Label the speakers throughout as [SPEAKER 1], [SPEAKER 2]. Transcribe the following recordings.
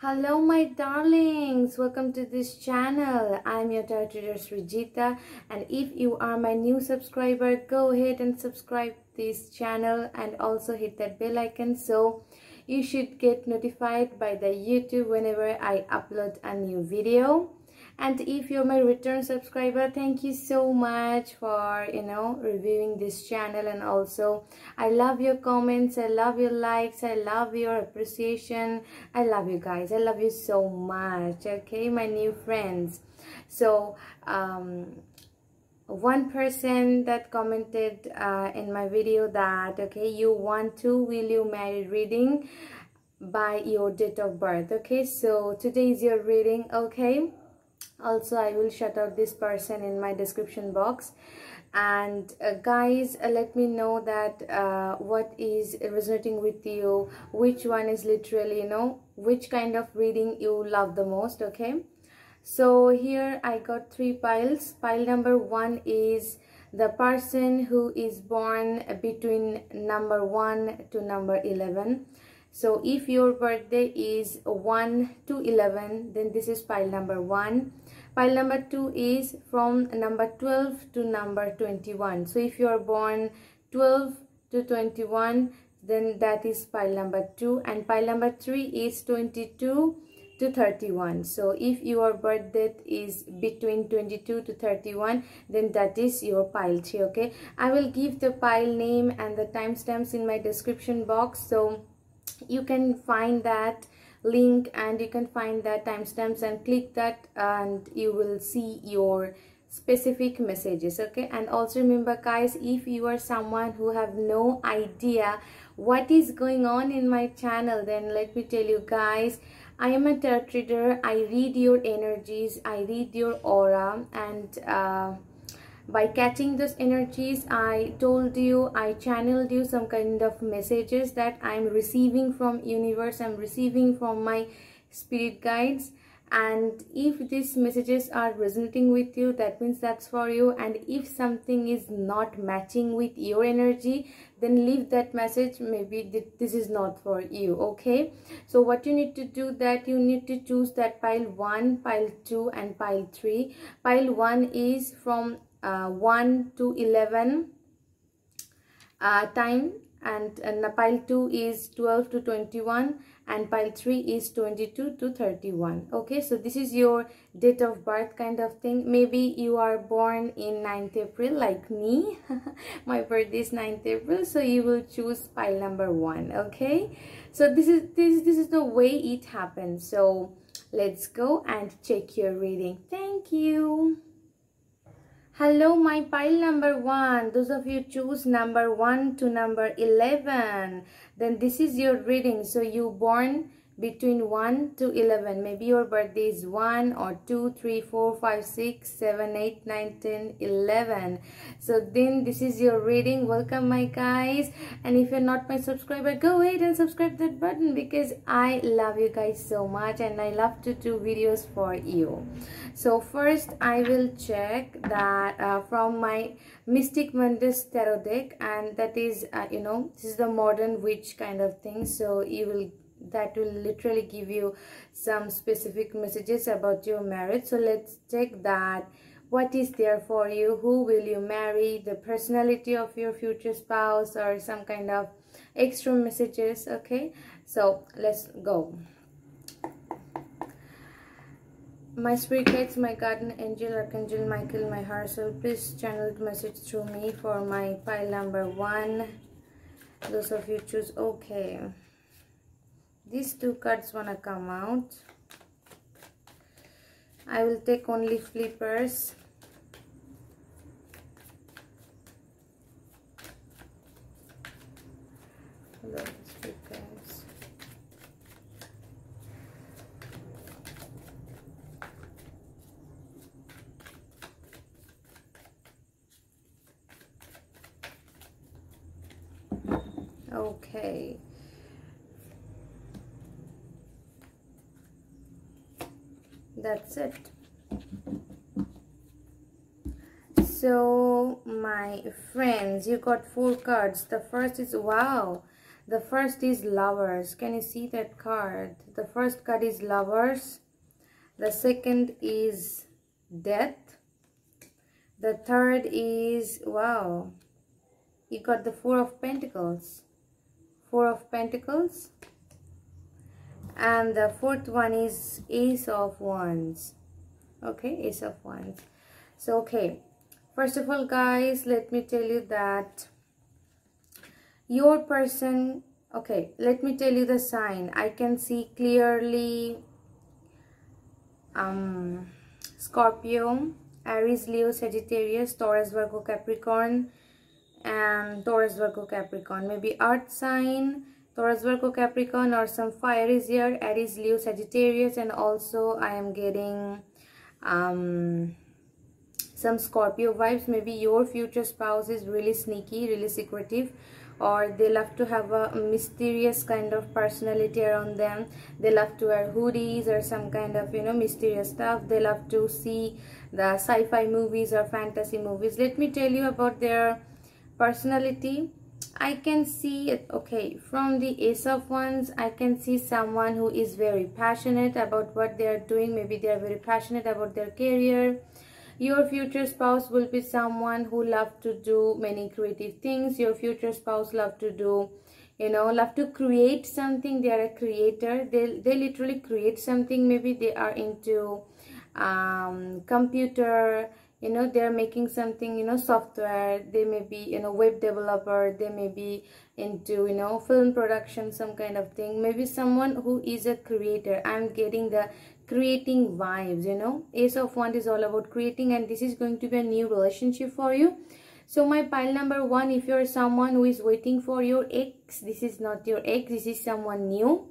[SPEAKER 1] Hello my darlings, welcome to this channel. I'm your tarot reader Srijita. And if you are my new subscriber, go ahead and subscribe this channel and also hit that bell icon so you should get notified by the YouTube whenever I upload a new video and if you're my return subscriber thank you so much for you know reviewing this channel. And also i love your comments i love your likes i love your appreciation. I love you guys i love you so much okay my new friends. So um one person that commented uh, in my video that okay you want to will you marry reading by your date of birth okay? So today is your reading okay also i will shut out this person in my description box. And uh, guys uh, let me know that uh, what is resonating with you. Which one is literally you know which kind of reading you love the most okay? So here i got three piles. Pile number one is the person who is born between number 1 to number 11 so if your birthday is 1 to 11 then this is pile number 1 Pile number 2 is from number 12 to number 21. So if you are born 12 to 21, then that is pile number 2. And pile number 3 is 22 to 31 so if your birth date is between 22 to 31 then that is your pile 3 okay i will give the pile name and the timestamps in my description box so you can find that link and you can find that timestamps and click that and you will see your specific messages okay and also remember guys if you are someone who have no idea what is going on in my channel then let me tell you guys I am a tarot reader. I read your energies. I read your aura and uh, by catching those energies i told you i channeled you some kind of messages that i'm receiving from universe i'm receiving from my spirit guides. And if these messages are resonating with you that means that's for you. And if something is not matching with your energy then leave that message. Maybe this is not for you okay? So what you need to do that you need to choose that pile 1 pile 2 and pile 3 pile 1 is from uh, 1 to 11 uh, time and, and pile 2 is 12 to 21 and pile 3 is 22 to 31 okay so this is your date of birth kind of thing. Maybe you are born in 9th april like me. My birthday is 9th april so you will choose pile number one okay? So this is this this is the way it happens. So let's go and check your reading. Thank you Hello, my pile number one. Those of you choose number one to number 11. Then this is your reading. So you born between 1 to 11 maybe your birthday is 1 or 2 3 4 5 6 7 8 9 10 11 so then this is your reading. Welcome my guys. And if you're not my subscriber go ahead and subscribe that button because i love you guys so much and i love to do videos for you. So first i will check that uh, from my mystic mondays tarot deck and that is uh, you know this is the modern witch kind of thing. So you will that will literally give you some specific messages about your marriage. So let's check that. What is there for you? Who will you marry? The personality of your future spouse or some kind of extra messages okay? So let's go. My spirit guides my guardian angel archangel michael my heart soul please channel the message through me for my pile number one. Those of you choose okay these two cards wanna come out I will take only flippers flippers. Okay. That's it. So my friends you got four cards. The first is wow. The first is lovers. Can you see that card? The first card is lovers. The second is death. The third is wow. You got the four of pentacles. Four of pentacles and the fourth one is ace of wands. Okay ace of wands. So okay. First of all guys let me tell you that your person okay let me tell you the sign. I can see clearly um scorpio aries leo sagittarius taurus virgo capricorn and taurus virgo capricorn. Maybe earth sign Taurus, Virgo, Capricorn or some fire is here. Aries, Leo, Sagittarius and also I am getting um, some Scorpio vibes. Maybe your future spouse is really sneaky, really secretive or they love to have a mysterious kind of personality around them they love to wear hoodies or some kind of you know mysterious stuff they love to see the sci-fi movies or fantasy movies let me tell you about their personality I can see it. Okay from the ace of wands I can see someone who is very passionate about what they are doing. Maybe they are very passionate about their career. Your future spouse will be someone who love to do many creative things. Your future spouse love to do you know love to create something. They are a creator. They they literally create something. Maybe they are into um computer you know they're making something you know software. They may be you know web developer. They may be into you know film production some kind of thing. Maybe someone who is a creator. I'm getting the creating vibes you know. Ace of wands is all about creating and this is going to be a new relationship for you. So my pile number one if you're someone who is waiting for your ex this is not your ex. This is someone new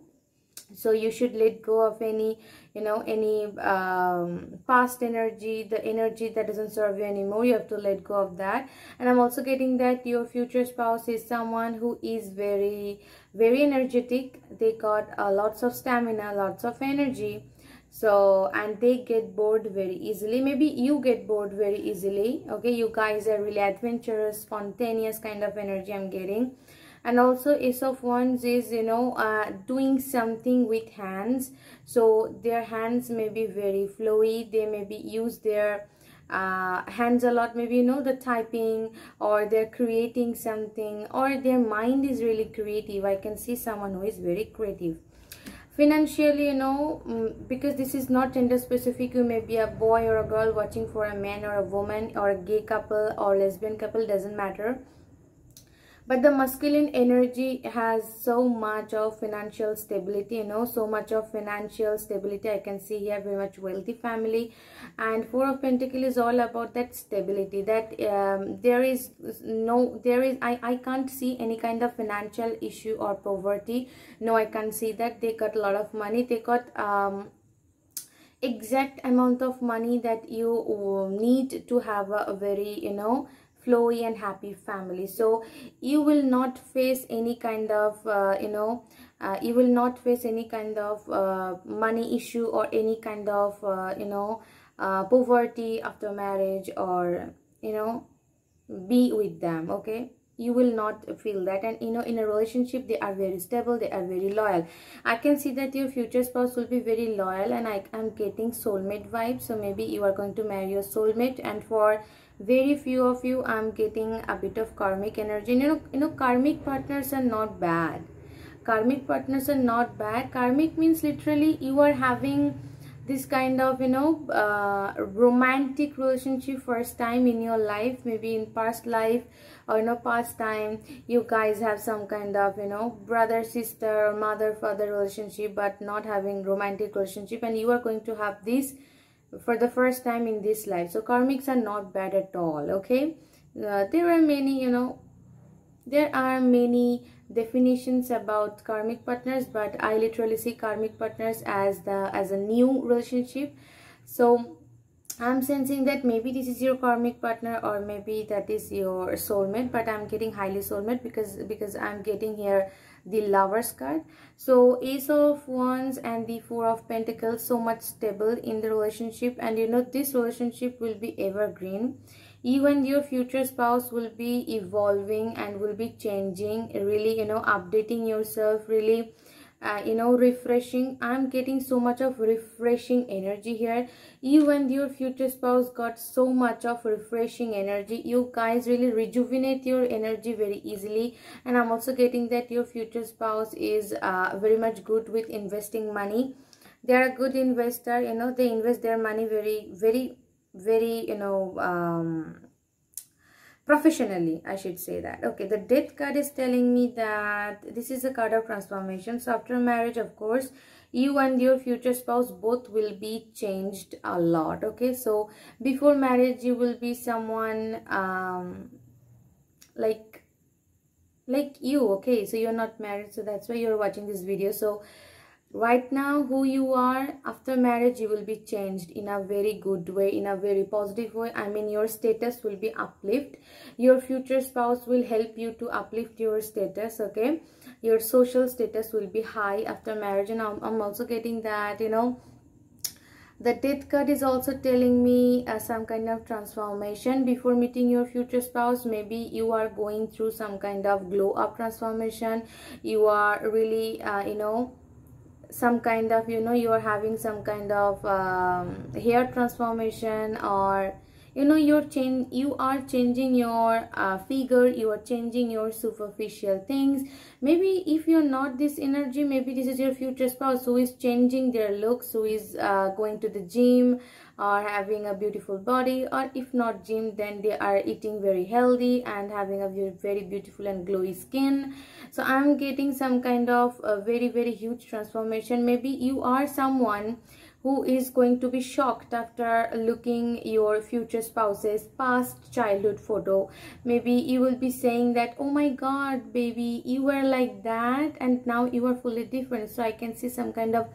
[SPEAKER 1] so you should let go of any you know any um, past energy the energy that doesn't serve you anymore. You have to let go of that. And i'm also getting that your future spouse is someone who is very very energetic. They got uh, lots of stamina lots of energy. So and they get bored very easily. Maybe you get bored very easily. Okay you guys are really adventurous spontaneous kind of energy i'm getting and also ace of wands is you know uh, doing something with hands. So their hands may be very flowy. They may be use their uh, hands a lot. Maybe you know the typing or they're creating something or their mind is really creative. I can see someone who is very creative. Financially you know mm, because this is not gender specific you may be a boy or a girl watching for a man or a woman or a gay couple or lesbian couple doesn't matter but the masculine energy has so much of financial stability you know so much of financial stability. I can see here very much wealthy family. And four of pentacles is all about that stability that um, there is no there is i i can't see any kind of financial issue or poverty. No i can't see that they got a lot of money. They got um exact amount of money that you uh, need to have a, a very you know flowy and happy family. So you will not face any kind of uh, you know uh, you will not face any kind of uh, money issue or any kind of uh, you know uh, poverty after marriage or you know be with them okay? You will not feel that. And you know in a relationship they are very stable they are very loyal. I can see that your future spouse will be very loyal and i am getting soulmate vibes. So maybe you are going to marry your soulmate and for very few of you i'm getting a bit of karmic energy. You know you know karmic partners are not bad. Karmic partners are not bad. Karmic means literally you are having this kind of you know uh, romantic relationship first time in your life maybe in past life or you know past time. You guys have some kind of you know brother sister or mother father relationship but not having romantic relationship. And you are going to have this for the first time in this life. So karmics are not bad at all okay? Uh, there are many you know there are many definitions about karmic partners but i literally see karmic partners as the as a new relationship. So i'm sensing that maybe this is your karmic partner or maybe that is your soulmate but i'm getting highly soulmate because because i'm getting here the lovers card. So ace of wands and the four of pentacles so much stable in the relationship. And you know this relationship will be evergreen. And your future spouse will be evolving and will be changing really you know updating yourself really uh, you know refreshing. I'm getting so much of refreshing energy here. You and your future spouse got so much of refreshing energy. You guys really rejuvenate your energy very easily. And i'm also getting that your future spouse is uh, very much good with investing money. They're a good investor. You know they invest their money very very very you know um professionally i should say that. Okay the death card is telling me that this is a card of transformation. So after marriage of course you and your future spouse both will be changed a lot okay? So before marriage you will be someone um like like you okay? So you're not married so that's why you're watching this video. So right now who you are after marriage you will be changed in a very good way in a very positive way. I mean your status will be uplift. Your future spouse will help you to uplift your status okay? Your social status will be high after marriage. And i'm, I'm also getting that you know the death card is also telling me uh, some kind of transformation. Before meeting your future spouse maybe you are going through some kind of glow up transformation. You are really uh, you know some kind of you know you are having some kind of um, hair transformation or you know you're change you are changing your uh, figure you are changing your superficial things. Maybe if you're not this energy maybe this is your future spouse who is changing their looks who is uh, going to the gym or having a beautiful body or if not gym then they are eating very healthy and having a very beautiful and glowy skin. So i'm getting some kind of a very very huge transformation. Maybe you are someone who is going to be shocked after looking your future spouse's past childhood photo. Maybe you will be saying that oh my god baby you were like that and now you are fully different. So i can see some kind of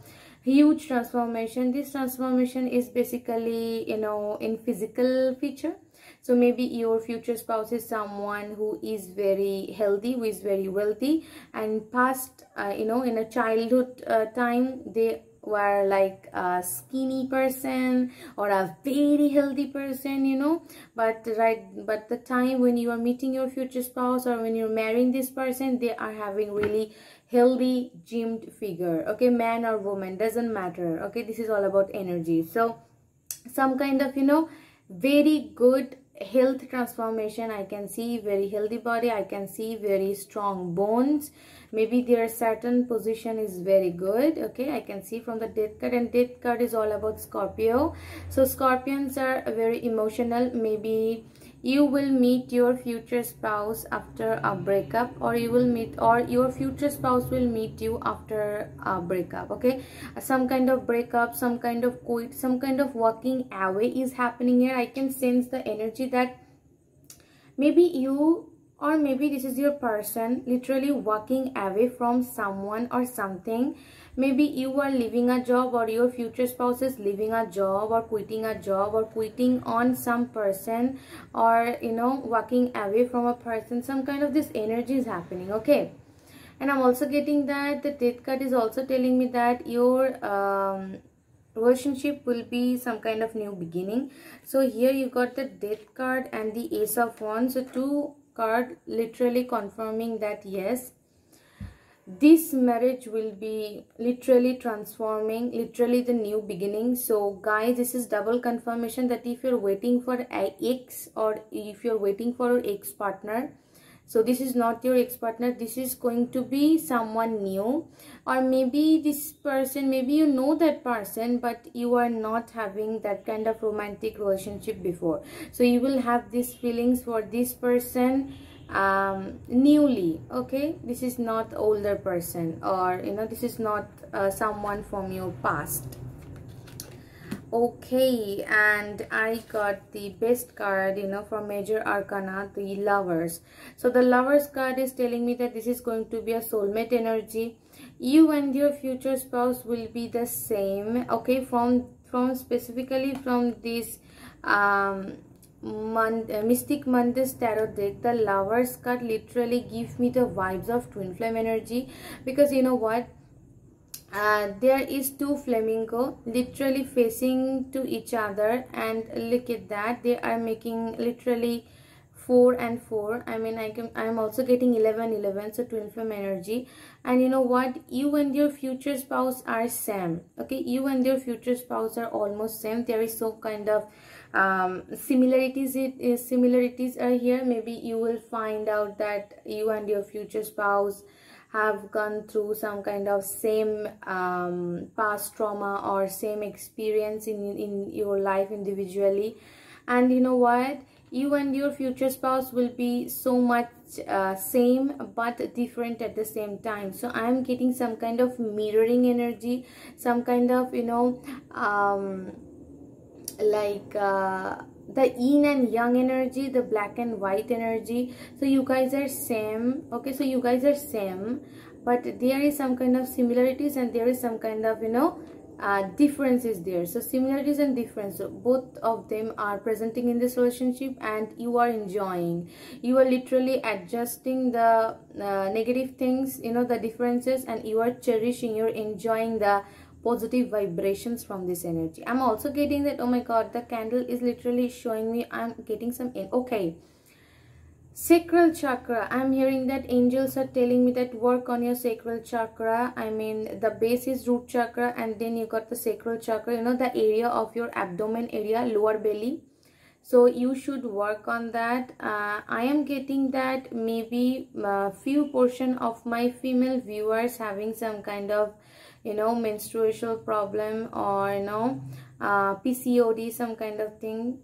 [SPEAKER 1] huge transformation. This transformation is basically you know in physical feature. So maybe your future spouse is someone who is very healthy who is very wealthy and past uh, you know in a childhood uh, time they were like a skinny person or a very healthy person you know. But right but the time when you are meeting your future spouse or when you're marrying this person they are having really healthy gymmed figure. Okay man or woman doesn't matter. Okay this is all about energy. So some kind of you know very good health transformation. I can see very healthy body. I can see very strong bones. Maybe their certain position is very good. Okay i can see from the death card. And death card is all about scorpio. So scorpions are very emotional. Maybe you will meet your future spouse after a breakup or you will meet or your future spouse will meet you after a breakup okay? Some kind of breakup some kind of quit some kind of walking away is happening here. I can sense the energy that maybe you or maybe this is your person literally walking away from someone or something maybe you are leaving a job or your future spouse is leaving a job or quitting a job or quitting on some person or you know walking away from a person. Some kind of this energy is happening okay? And i'm also getting that the death card is also telling me that your um, relationship will be some kind of new beginning. So here you got the death card and the ace of wands. So two card literally confirming that yes this marriage will be literally transforming literally the new beginning. So guys this is double confirmation that if you're waiting for ex or if you're waiting for your ex partner so this is not your ex-partner this is going to be someone new. Or maybe this person maybe you know that person but you are not having that kind of romantic relationship before. So you will have these feelings for this person um newly okay? This is not older person or you know this is not uh, someone from your past. Okay and i got the best card you know from major arcana the lovers. So the lovers card is telling me that this is going to be a soulmate energy. You and your future spouse will be the same okay? From from specifically from this um Mond uh, mystic mondays tarot deck the lovers card literally give me the vibes of twin flame energy because you know what? Uh, there is two flamingo literally facing to each other and look at that they are making literally 4 and 4 i mean i can i'm also getting 11 11 so twin flame energy and you know what? You and your future spouse are same. Okay? You and your future spouse are almost same. There is so kind of um, similarities it is similarities are here. Maybe you will find out that you and your future spouse have gone through some kind of same um, past trauma or same experience in, in your life individually. And you know what you and your future spouse will be so much uh, same but different at the same time. So i'm getting some kind of mirroring energy some kind of you know um, like uh, the yin and yang energy the black and white energy. So you guys are same okay? So you guys are same but there is some kind of similarities and there is some kind of you know uh, difference is there. So similarities and difference. So both of them are presenting in this relationship and you are enjoying. You are literally adjusting the uh, negative things you know the differences and you are cherishing you're enjoying the positive vibrations from this energy. I'm also getting that oh my god the candle is literally showing me i'm getting some in okay sacral chakra. I'm hearing that angels are telling me that work on your sacral chakra. I mean the base is root chakra and then you got the sacral chakra you know the area of your abdomen area lower belly. So you should work on that. Uh, i am getting that maybe a uh, few portion of my female viewers having some kind of you know menstrual problem or you know uh, pcod some kind of thing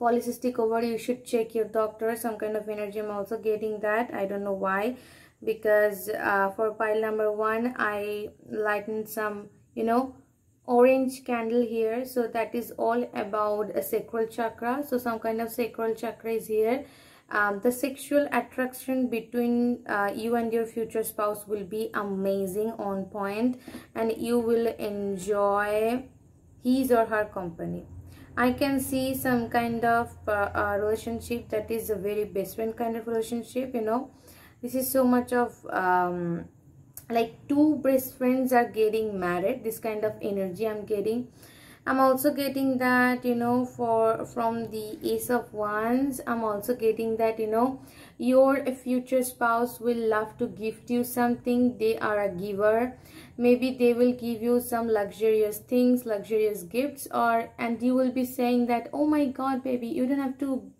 [SPEAKER 1] polycystic ovary you should check your doctor. Some kind of energy i'm also getting that. I don't know why. Because uh, for pile number one i lightened some you know orange candle here. So that is all about a sacral chakra. So some kind of sacral chakra is here. Um, the sexual attraction between uh, you and your future spouse will be amazing on point. And you will enjoy his or her company i can see some kind of uh, uh, relationship that is a very best friend kind of relationship you know. This is so much of um, like two best friends are getting married this kind of energy i'm getting. I'm also getting that you know for from the ace of wands. I'm also getting that you know your future spouse will love to gift you something. They are a giver. Maybe they will give you some luxurious things luxurious gifts or and you will be saying that oh my god baby you don't have to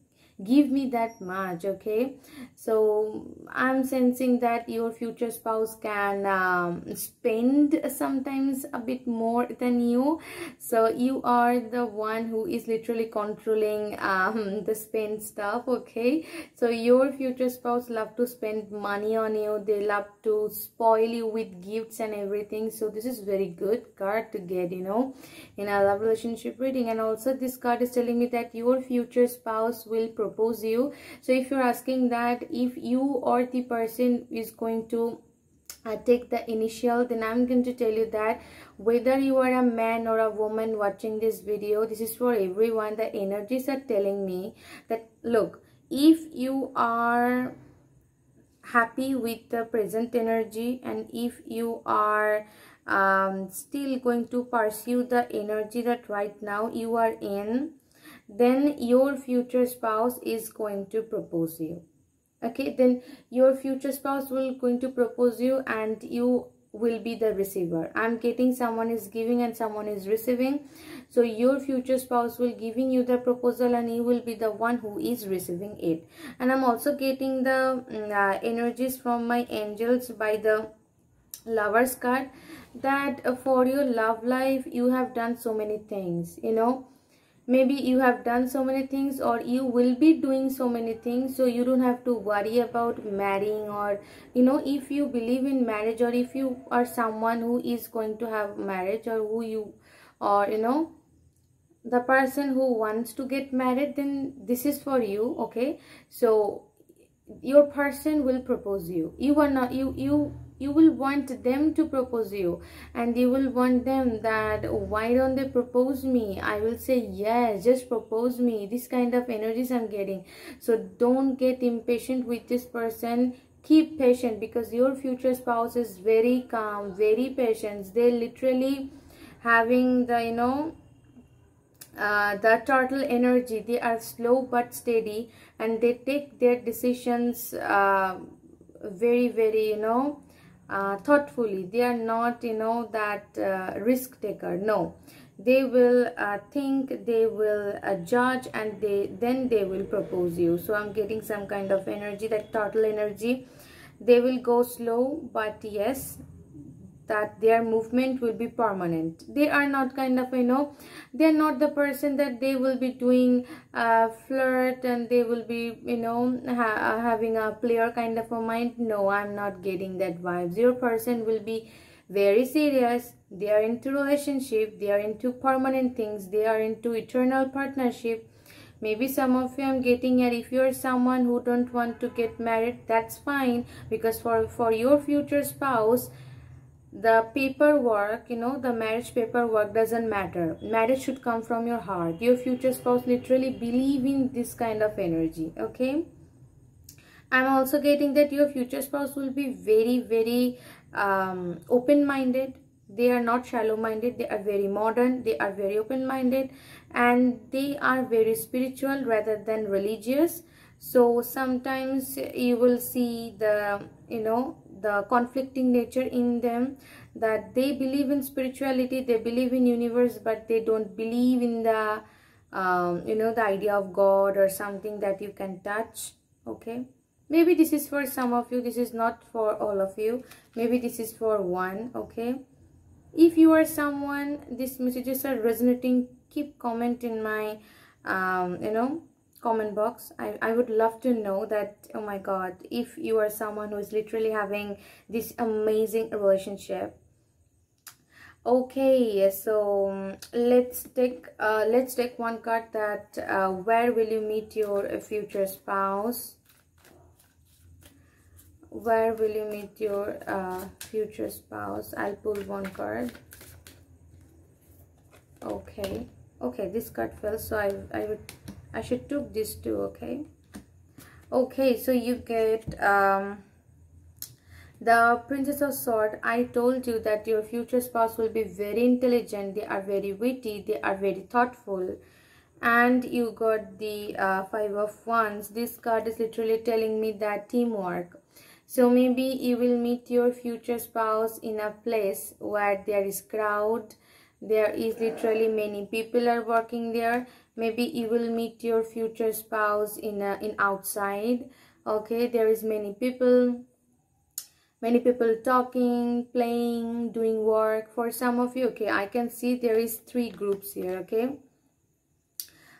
[SPEAKER 1] give me that much okay? So i'm sensing that your future spouse can um, spend sometimes a bit more than you. So you are the one who is literally controlling um, the spend stuff okay? So your future spouse love to spend money on you. They love to spoil you with gifts and everything. So this is very good card to get you know in a love relationship reading. And also this card is telling me that your future spouse will propose you. So if you're asking that if you or the person is going to uh, take the initial then i'm going to tell you that whether you are a man or a woman watching this video this is for everyone. The energies are telling me that look if you are happy with the present energy and if you are um, still going to pursue the energy that right now you are in then your future spouse is going to propose you. Okay then your future spouse will going to propose you and you will be the receiver. I'm getting someone is giving and someone is receiving. So your future spouse will giving you the proposal and you will be the one who is receiving it. And i'm also getting the mm, uh, energies from my angels by the lovers card that for your love life you have done so many things you know maybe you have done so many things or you will be doing so many things so you don't have to worry about marrying or you know if you believe in marriage or if you are someone who is going to have marriage or who you or you know the person who wants to get married then this is for you okay? So your person will propose you. You are not you you you will want them to propose you. And you will want them that why don't they propose me? I will say yes just propose me. This kind of energies i'm getting. So don't get impatient with this person. Keep patient because your future spouse is very calm very patient. They literally having the you know uh, the turtle energy. They are slow but steady and they take their decisions uh, very very you know uh, thoughtfully. They are not you know that uh, risk taker. No. They will uh, think they will uh, judge and they then they will propose you. So i'm getting some kind of energy that total energy. They will go slow but yes that their movement will be permanent. They are not kind of you know they're not the person that they will be doing uh, flirt and they will be you know ha uh, having a player kind of a mind. No i'm not getting that vibes. Your person will be very serious. They are into relationship. They are into permanent things. They are into eternal partnership. Maybe some of you i'm getting at if you're someone who don't want to get married that's fine. Because for for your future spouse the paperwork you know the marriage paperwork doesn't matter. Marriage should come from your heart. Your future spouse literally believe in this kind of energy okay? I'm also getting that your future spouse will be very very um, open-minded. They are not shallow-minded. They are very modern. They are very open-minded. And they are very spiritual rather than religious. So sometimes you will see the you know the conflicting nature in them that they believe in spirituality they believe in universe but they don't believe in the um, you know the idea of god or something that you can touch okay? Maybe this is for some of you this is not for all of you. Maybe this is for one okay? If you are someone these messages are resonating keep comment in my um, you know comment box. I, I would love to know that oh my god if you are someone who is literally having this amazing relationship. Okay so um, let's take uh, let's take one card that uh, where will you meet your future spouse? Where will you meet your uh, future spouse? I'll pull one card. Okay. Okay this card fell so i i would I should took this too okay? Okay so you get um the princess of sword i told you that your future spouse will be very intelligent they are very witty they are very thoughtful. And you got the uh, five of wands. This card is literally telling me that teamwork. So maybe you will meet your future spouse in a place where there is crowd there is literally many people are working there maybe you will meet your future spouse in in outside. Okay there is many people many people talking playing doing work. For some of you okay i can see there is three groups here okay?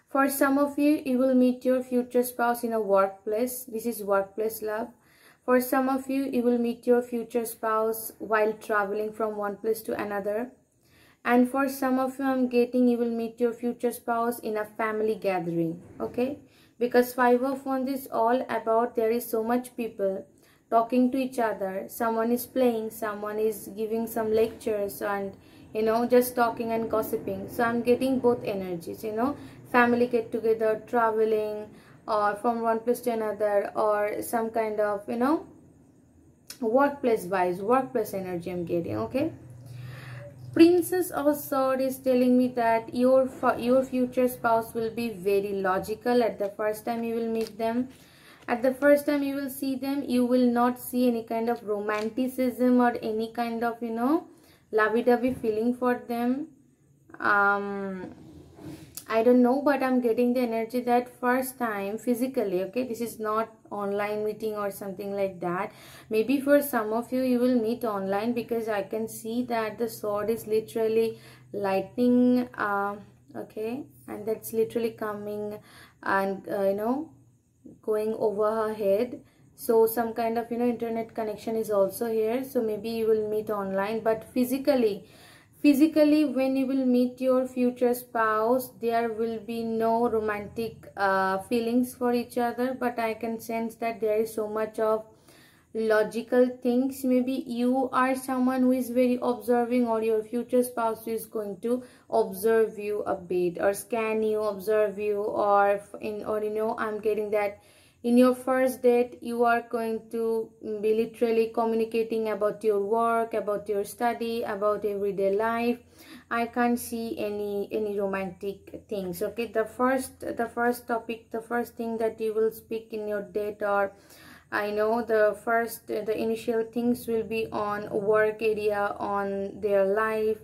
[SPEAKER 1] For some of you you will meet your future spouse in a workplace. This is workplace love. For some of you you will meet your future spouse while traveling from one place to another and for some of you i'm getting you will meet your future spouse in a family gathering okay? Because five of wands is all about there is so much people talking to each other. Someone is playing someone is giving some lectures and you know just talking and gossiping. So i'm getting both energies you know? Family get together traveling or from one place to another or some kind of you know workplace wise workplace energy i'm getting okay princess of sword is telling me that your your future spouse will be very logical. At the first time you will meet them at the first time you will see them you will not see any kind of romanticism or any kind of you know lovey-dovey feeling for them. Um I don't know but I'm getting the energy that first time physically okay? This is not online meeting or something like that. Maybe for some of you you will meet online because I can see that the sword is literally lightning uh, okay? And that's literally coming and uh, you know going over her head. So some kind of you know internet connection is also here. So maybe you will meet online but physically physically when you will meet your future spouse there will be no romantic uh, feelings for each other but i can sense that there is so much of logical things. Maybe you are someone who is very observing or your future spouse is going to observe you a bit or scan you observe you or in or you know i'm getting that in your first date you are going to be literally communicating about your work about your study about everyday life. I can't see any any romantic things okay? The first the first topic the first thing that you will speak in your date or I know the first the initial things will be on work area on their life.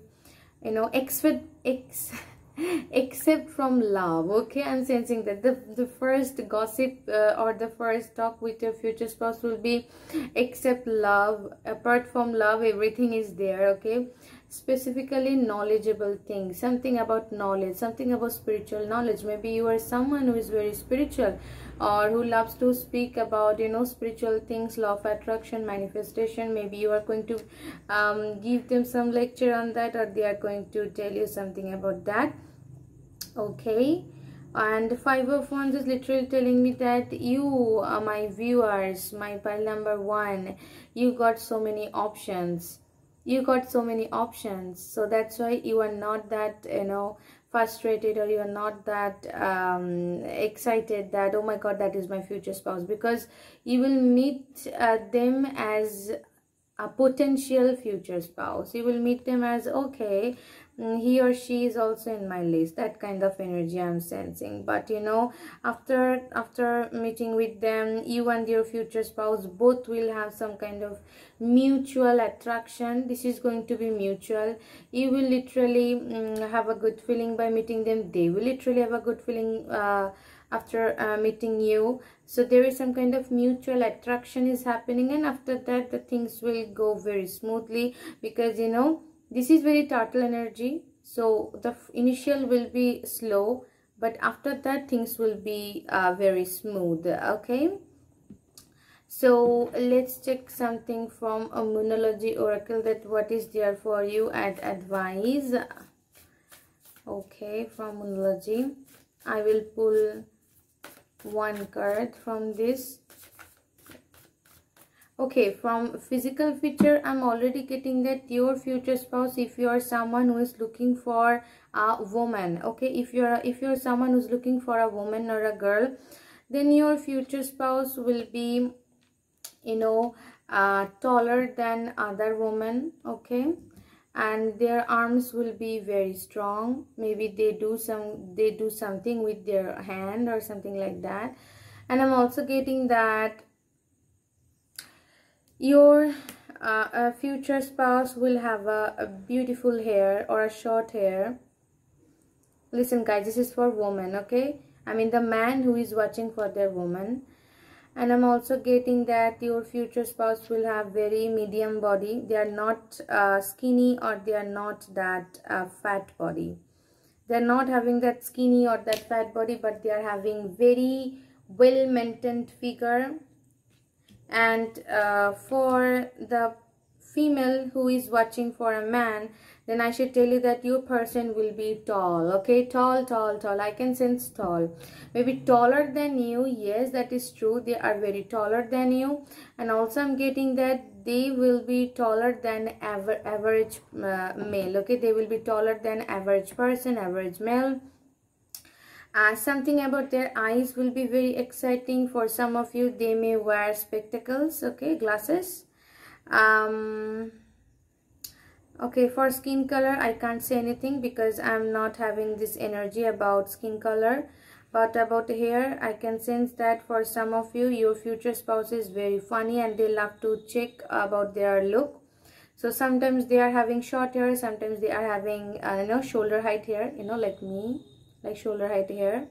[SPEAKER 1] You know except ex except from love okay? I'm sensing that the the first gossip uh, or the first talk with your future spouse will be except love. Apart from love everything is there okay? Specifically knowledgeable things. Something about knowledge something about spiritual knowledge. Maybe you are someone who is very spiritual or who loves to speak about you know spiritual things law of attraction manifestation. Maybe you are going to um, give them some lecture on that or they are going to tell you something about that okay. And five of wands is literally telling me that you are my viewers my pile number one. You got so many options. You got so many options. So that's why you are not that you know frustrated or you're not that um, excited that oh my god that is my future spouse. Because you will meet uh, them as a potential future spouse. You will meet them as okay he or she is also in my list. That kind of energy i'm sensing. But you know after after meeting with them you and your future spouse both will have some kind of mutual attraction. This is going to be mutual. You will literally um, have a good feeling by meeting them. They will literally have a good feeling uh, after uh, meeting you. So there is some kind of mutual attraction is happening and after that the things will go very smoothly because you know this is very turtle energy so the initial will be slow but after that things will be uh, very smooth okay? So let's check something from a moonology oracle that what is there for you at advice okay from moonology. I will pull one card from this okay from physical feature i'm already getting that your future spouse if you are someone who is looking for a woman okay? If you're if you're someone who's looking for a woman or a girl then your future spouse will be you know uh, taller than other women okay? And their arms will be very strong. Maybe they do some they do something with their hand or something like that. And i'm also getting that your uh, future spouse will have a, a, beautiful hair or a short hair. Listen guys this is for woman okay? I mean the man who is watching for their woman. And i'm also getting that your future spouse will have very medium body. They are not uh, skinny or they are not that uh, fat body. They're not having that skinny or that fat body but they are having very well maintained figure and uh, for the female who is watching for a man then i should tell you that your person will be tall okay? Tall tall tall. I can sense tall. Maybe taller than you yes that is true. They are very taller than you. And also i'm getting that they will be taller than aver average uh, male okay? They will be taller than average person average male uh, something about their eyes will be very exciting. For some of you they may wear spectacles okay glasses. Um okay for skin color i can't say anything because i'm not having this energy about skin color. But about hair i can sense that for some of you your future spouse is very funny and they love to check about their look. So sometimes they are having short hair sometimes they are having uh, you know shoulder height hair you know like me like shoulder height here.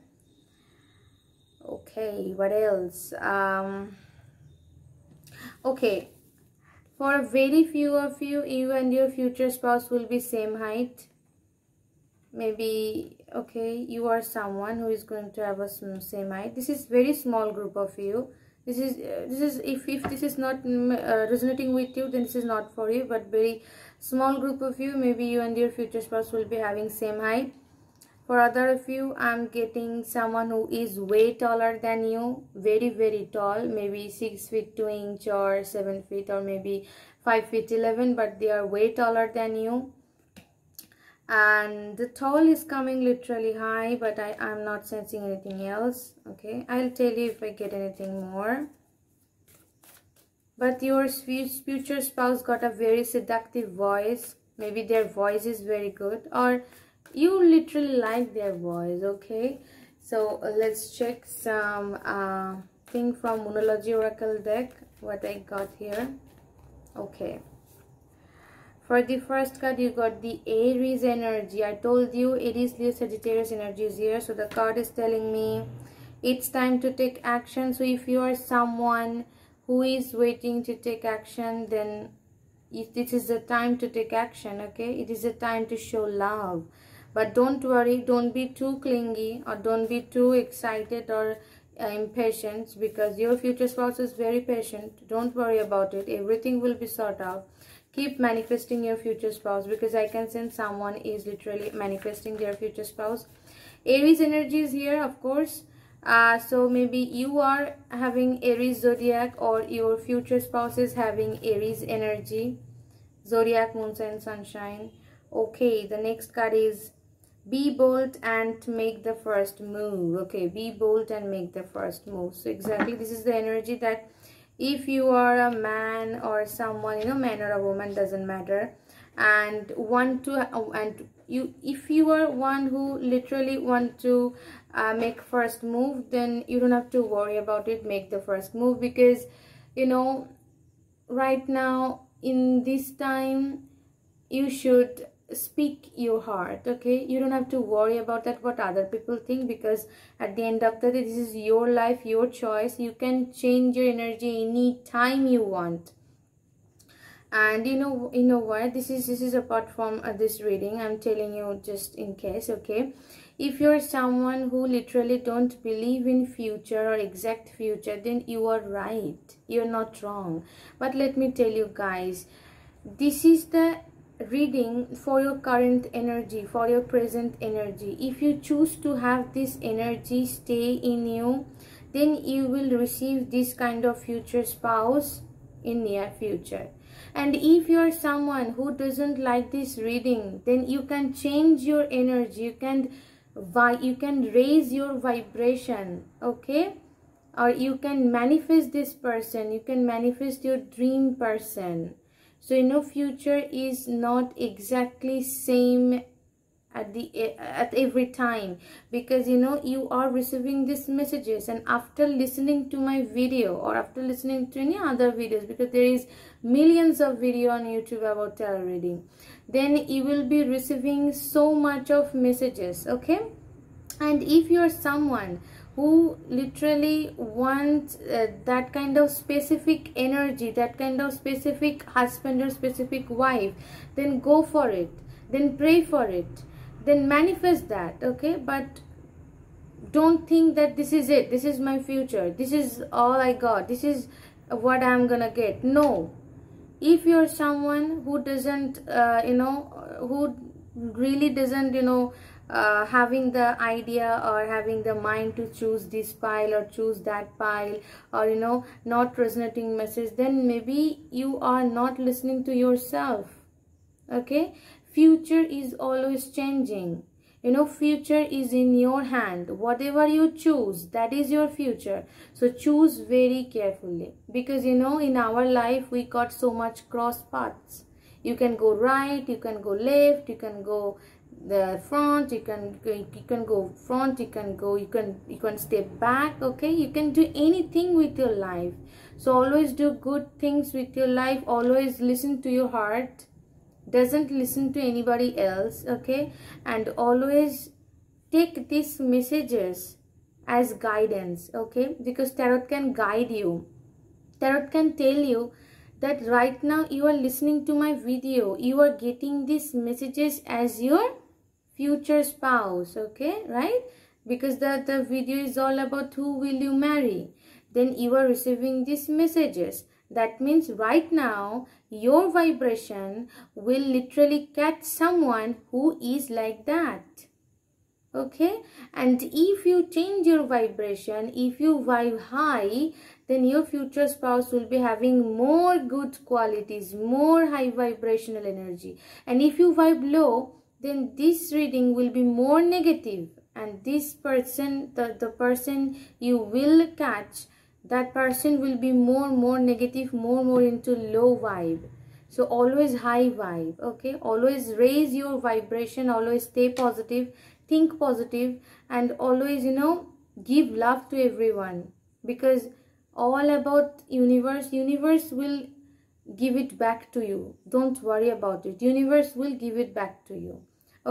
[SPEAKER 1] Okay what else? Um okay. For very few of you you and your future spouse will be same height. Maybe okay you are someone who is going to have a same height. This is very small group of you. This is uh, this is if if this is not mm, uh, resonating with you then this is not for you but very small group of you maybe you and your future spouse will be having same height for other of you i'm getting someone who is way taller than you very very tall maybe six feet two inch or seven feet or maybe five feet 11 but they are way taller than you. And the tall is coming literally high but I am not sensing anything else okay? I'll tell you if I get anything more. But your future spouse got a very seductive voice. Maybe their voice is very good or you literally like their voice okay so uh, let's check some uh, thing from Moonology Oracle deck what I got here okay for the first card, you got the Aries energy. I told you Aries, Leo, Sagittarius energy is here. So the card is telling me it's time to take action. So if you are someone who is waiting to take action, then if this is the time to take action, okay? It is the time to show love. But don't worry, don't be too clingy or don't be too excited or uh, impatient because your future spouse is very patient. Don't worry about it. Everything will be sorted out. Keep manifesting your future spouse because i can sense someone is literally manifesting their future spouse. Aries energy is here of course. Uh, so maybe you are having aries zodiac or your future spouse is having aries energy. Zodiac moon sign sun sign. Okay the next card is be bold and make the first move. Okay be bold and make the first move. So exactly this is the energy that if you are a man or someone you know man or a woman doesn't matter. And want to and you if you are one who literally want to uh, make first move then you don't have to worry about it. Make the first move because you know right now in this time you should speak your heart okay? You don't have to worry about that what other people think because at the end of the day this is your life your choice. You can change your energy any time you want. And you know you know what? This is this is apart from uh, this reading. I'm telling you just in case okay? If you're someone who literally don't believe in future or exact future then you are right. You're not wrong. But let me tell you guys this is the reading for your current energy for your present energy. If you choose to have this energy stay in you then you will receive this kind of future spouse in near future. And if you are someone who doesn't like this reading then you can change your energy. You can you can raise your vibration okay? Or you can manifest this person. You can manifest your dream person so you know future is not exactly same at the at every time. Because you know you are receiving these messages and after listening to my video or after listening to any other videos because there is millions of video on youtube about tarot reading then you will be receiving so much of messages okay? And if you're someone who literally want uh, that kind of specific energy that kind of specific husband or specific wife then go for it then pray for it then manifest that okay? But don't think that this is it this is my future this is all i got this is what i'm gonna get. No. If you're someone who doesn't uh, you know who really doesn't you know uh, having the idea or having the mind to choose this pile or choose that pile or you know not resonating message then maybe you are not listening to yourself. Okay? Future is always changing. You know future is in your hand. Whatever you choose that is your future. So choose very carefully. Because you know in our life we got so much cross paths. You can go right you can go left you can go the front you can you can go front you can go you can you can step back okay? You can do anything with your life. So always do good things with your life. Always listen to your heart. Doesn't listen to anybody else okay? And always take these messages as guidance okay? Because tarot can guide you. Tarot can tell you that right now you are listening to my video. You are getting these messages as your future spouse okay right? Because the the video is all about who will you marry. Then you are receiving these messages. That means right now your vibration will literally catch someone who is like that okay? And if you change your vibration if you vibe high then your future spouse will be having more good qualities more high vibrational energy. And if you vibe low then this reading will be more negative and this person the, the person you will catch that person will be more more negative more more into low vibe. So always high vibe okay? Always raise your vibration always stay positive think positive and always you know give love to everyone. Because all about universe universe will give it back to you. Don't worry about it. Universe will give it back to you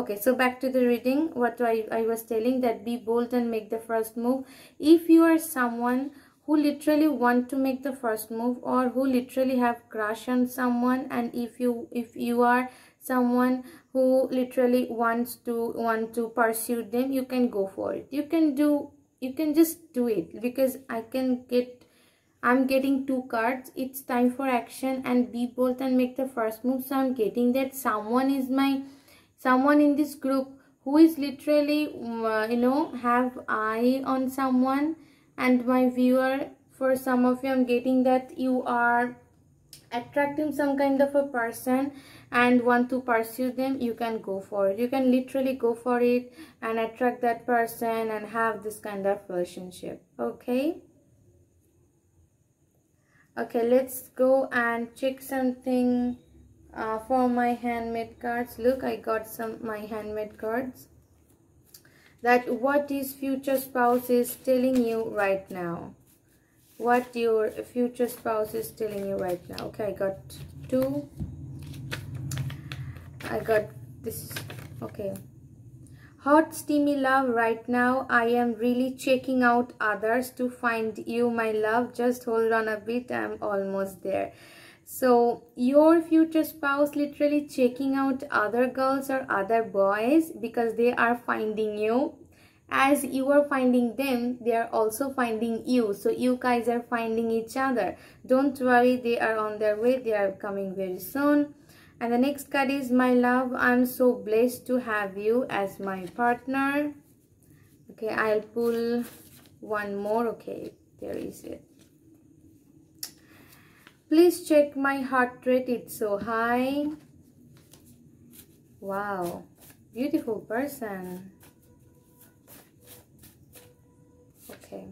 [SPEAKER 1] okay so back to the reading. What I, I was telling that be bold and make the first move. If you are someone who literally want to make the first move or who literally have crush on someone and if you if you are someone who literally wants to want to pursue them you can go for it. You can do you can just do it because i can get i'm getting two cards. It's time for action and be bold and make the first move. So i'm getting that someone is my someone in this group who is literally uh, you know have eye on someone and my viewer for some of you i'm getting that you are attracting some kind of a person and want to pursue them you can go for it. You can literally go for it and attract that person and have this kind of relationship okay? Okay let's go and check something uh, for my handmade cards look i got some my handmade cards. That what is future spouse is telling you right now. What your future spouse is telling you right now. Okay i got two. I got this. Okay. Hot steamy love right now. I am really checking out others to find you my love. Just hold on a bit. I'm almost there so your future spouse literally checking out other girls or other boys because they are finding you. As you are finding them they are also finding you. So you guys are finding each other. Don't worry they are on their way. They are coming very soon. And the next card is my love i'm so blessed to have you as my partner. Okay i'll pull one more. Okay there is it Please check my heart rate. It's so high. Wow. Beautiful person. Okay.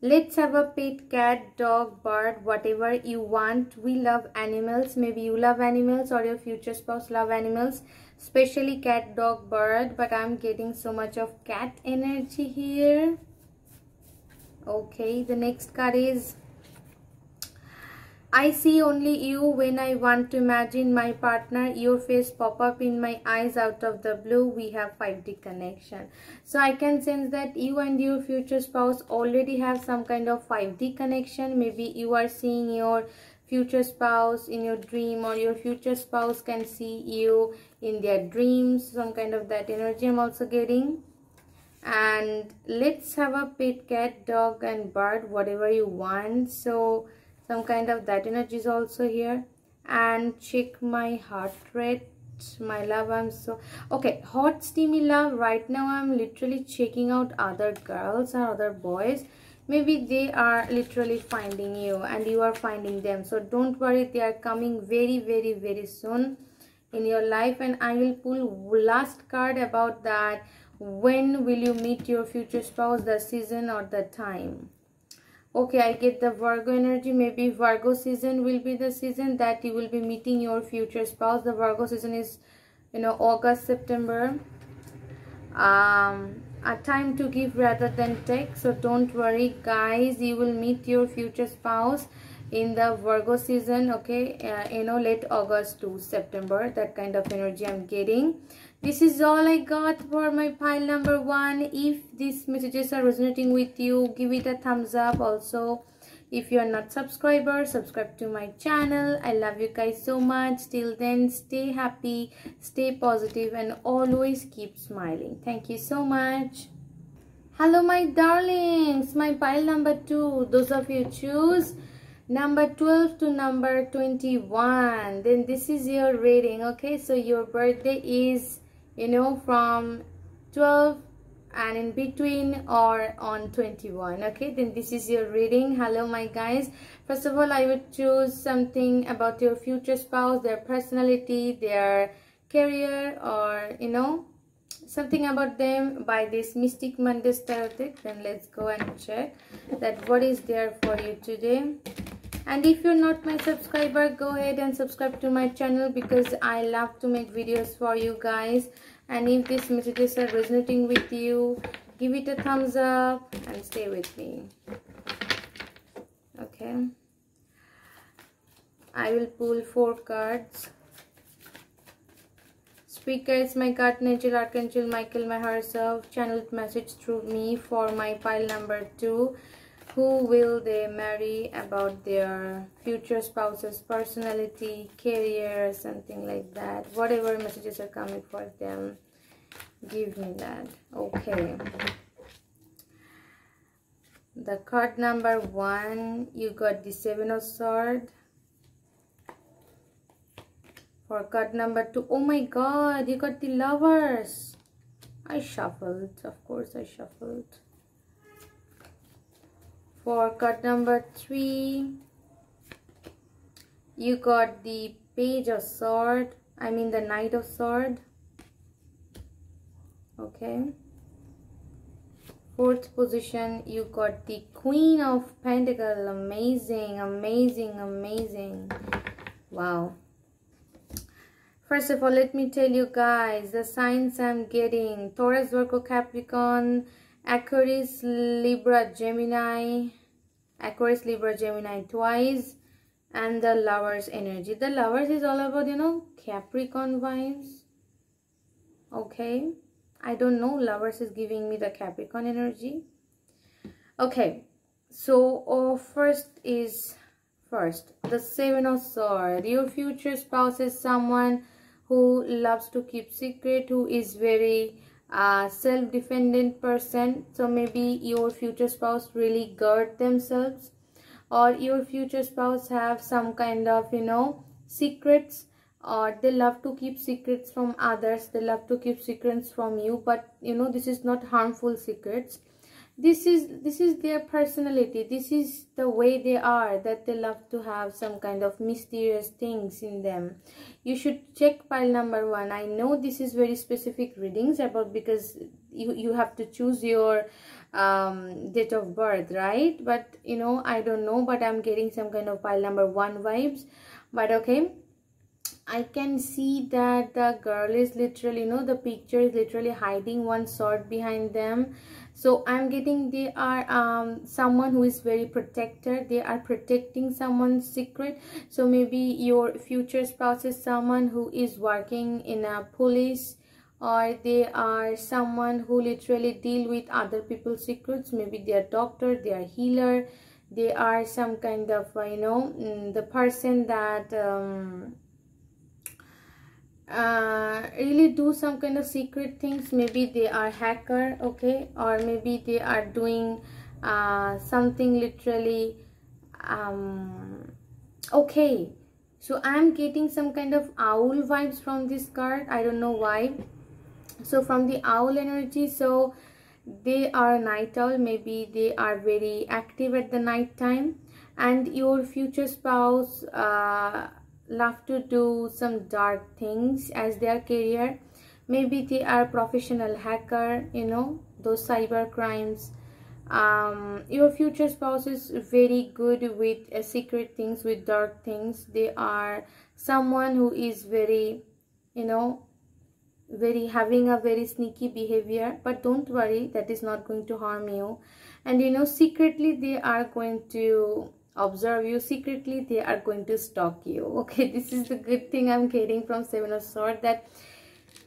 [SPEAKER 1] Let's have a pet, cat, dog, bird, whatever you want. We love animals. Maybe you love animals or your future spouse love animals. Especially cat, dog, bird. But I'm getting so much of cat energy here. Okay. The next card is I see only you when I want to imagine my partner. Your face pop up in my eyes out of the blue. We have 5D connection. So I can sense that you and your future spouse already have some kind of 5D connection. Maybe you are seeing your future spouse in your dream or your future spouse can see you in their dreams. Some kind of that energy I'm also getting and let's have a pet cat dog and bird whatever you want so some kind of that energy is also here. And check my heart rate my love i'm so okay hot steamy love. Right now i'm literally checking out other girls or other boys. Maybe they are literally finding you and you are finding them. So don't worry they are coming very very very soon in your life. And i will pull last card about that. When will you meet your future spouse the season or the time okay i get the virgo energy. Maybe virgo season will be the season that you will be meeting your future spouse. The virgo season is you know august september. Um a time to give rather than take. So don't worry guys. You will meet your future spouse in the virgo season okay? Uh, you know late august to september. That kind of energy i'm getting this is all i got for my pile number one. If these messages are resonating with you give it a thumbs up. Also if you are not subscriber subscribe to my channel. I love you guys so much. Till then stay happy stay positive and always keep smiling. Thank you so much. Hello my darlings. My pile number two. Those of you choose number 12 to number 21 then this is your reading okay? So your birthday is you know from 12 and in between or on 21 okay? Then this is your reading. Hello my guys. First of all i would choose something about your future spouse their personality their career or you know something about them by this mystic monday tarot then let's go and check that what is there for you today. And if you're not my subscriber go ahead and subscribe to my channel because i love to make videos for you guys and if these messages are resonating with you give it a thumbs up and stay with me. Okay. I will pull four cards. Speaker is my guardian angel archangel michael my higher self channeled message through me for my pile number two who will they marry about their future spouse's personality career something like that? Whatever messages are coming for them give me that. Okay. The card number one you got the seven of sword for card number two oh my god you got the lovers. I shuffled of course i shuffled for card number three. You got the page of sword i mean the knight of sword. Okay. Fourth position you got the queen of pentacle amazing amazing amazing. Wow. First of all let me tell you guys the signs i'm getting. Taurus virgo capricorn Aquarius, Libra, Gemini, Aquarius, Libra, Gemini twice, and the Lovers energy. The Lovers is all about, you know, Capricorn vibes. Okay. I don't know. Lovers is giving me the Capricorn energy. Okay. So, uh, first is, first, the Seven of Swords. Your future spouse is someone who loves to keep secret, who is very self-dependent person. So maybe your future spouse really guard themselves or your future spouse have some kind of you know secrets or they love to keep secrets from others they love to keep secrets from you but you know this is not harmful secrets this is this is their personality. This is the way they are that they love to have some kind of mysterious things in them. You should check pile number one. I know this is very specific readings about because you you have to choose your um date of birth right? But you know i don't know but i'm getting some kind of pile number one vibes. But okay. I can see that the girl is literally, you know, the picture is literally hiding one sword behind them so i'm getting they are um someone who is very protected they are protecting someone's secret. So maybe your future spouse is someone who is working in a police or they are someone who literally deal with other people's secrets. Maybe they are doctor they are healer they are some kind of you know mm, the person that um, uh, really do some kind of secret things. Maybe they are hacker okay? Or maybe they are doing uh, something literally um, okay. So i'm getting some kind of owl vibes from this card. I don't know why. So from the owl energy so they are night owl. Maybe they are very active at the night time. And your future spouse uh, love to do some dark things as their career. Maybe they are professional hacker you know those cyber crimes. Um, your future spouse is very good with uh, secret things with dark things. They are someone who is very you know very having a very sneaky behavior. But don't worry that is not going to harm you. And you know secretly they are going to observe you secretly they are going to stalk you. Okay this is the good thing i'm getting from seven of swords that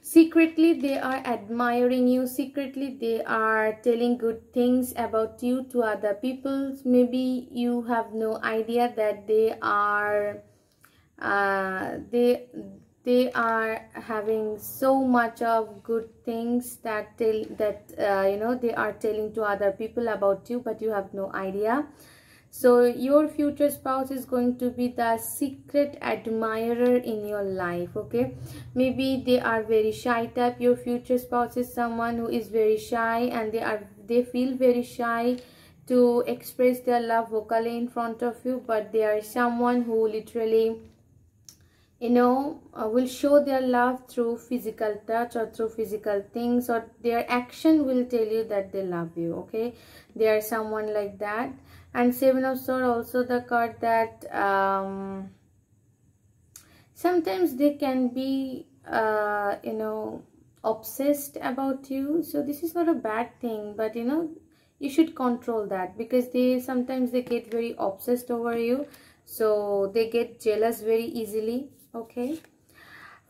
[SPEAKER 1] secretly they are admiring you secretly they are telling good things about you to other people. Maybe you have no idea that they are uh, they they are having so much of good things that tell that uh, you know they are telling to other people about you but you have no idea so your future spouse is going to be the secret admirer in your life okay? Maybe they are very shy type. Your future spouse is someone who is very shy and they are they feel very shy to express their love vocally in front of you but they are someone who literally you know uh, will show their love through physical touch or through physical things or their action will tell you that they love you okay? They are someone like that and seven of swords also the card that um, sometimes they can be uh, you know obsessed about you. So this is not a bad thing but you know you should control that because they sometimes they get very obsessed over you. So they get jealous very easily okay?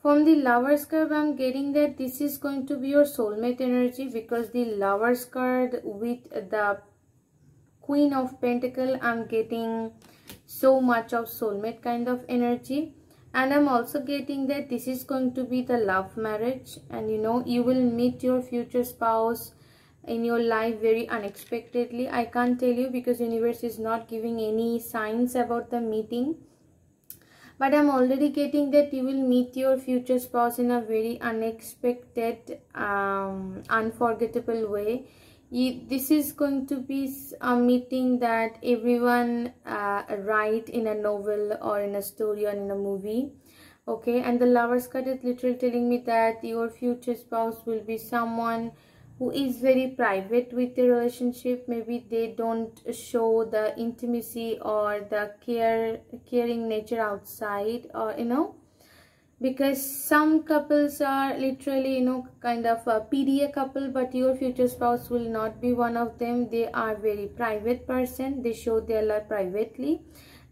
[SPEAKER 1] From the lovers card i'm getting that this is going to be your soulmate energy because the lovers card with the queen of pentacle. I'm getting so much of soulmate kind of energy. And i'm also getting that this is going to be the love marriage. And you know you will meet your future spouse in your life very unexpectedly. I can't tell you because universe is not giving any signs about the meeting. But i'm already getting that you will meet your future spouse in a very unexpected um, unforgettable way this is going to be a meeting that everyone uh, write in a novel or in a story or in a movie okay? And the lovers card is literally telling me that your future spouse will be someone who is very private with the relationship. Maybe they don't show the intimacy or the care caring nature outside or you know because some couples are literally you know kind of a PDA couple but your future spouse will not be one of them. They are very private person. They show their love privately.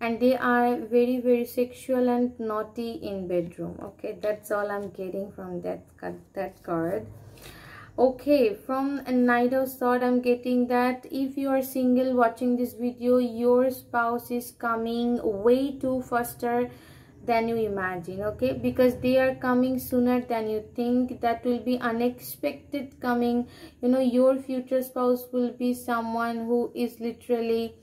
[SPEAKER 1] And they are very very sexual and naughty in bedroom. Okay that's all i'm getting from that that card. Okay from a knight of sword i'm getting that if you are single watching this video your spouse is coming way too faster than you imagine okay? Because they are coming sooner than you think. That will be unexpected coming. You know your future spouse will be someone who is literally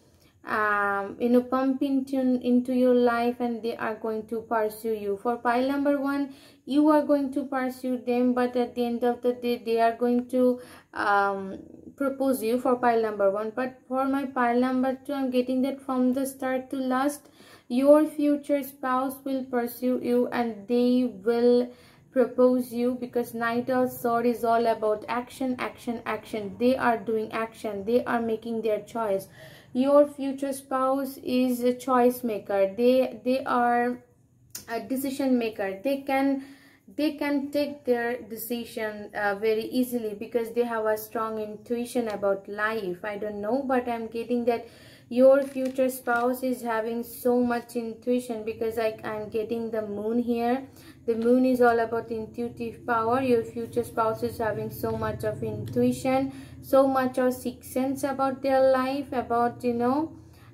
[SPEAKER 1] um, you know pump into into your life and they are going to pursue you. For pile number one you are going to pursue them but at the end of the day they are going to um, propose you for pile number one. But for my pile number two i'm getting that from the start to last your future spouse will pursue you and they will propose you because knight of sword is all about action action action. They are doing action. They are making their choice. Your future spouse is a choice maker. They they are a decision maker. They can they can take their decision uh, very easily because they have a strong intuition about life. I don't know but i'm getting that your future spouse is having so much intuition because I, I'm getting the moon here. The moon is all about intuitive power. Your future spouse is having so much of intuition, so much of sixth sense about their life, about, you know,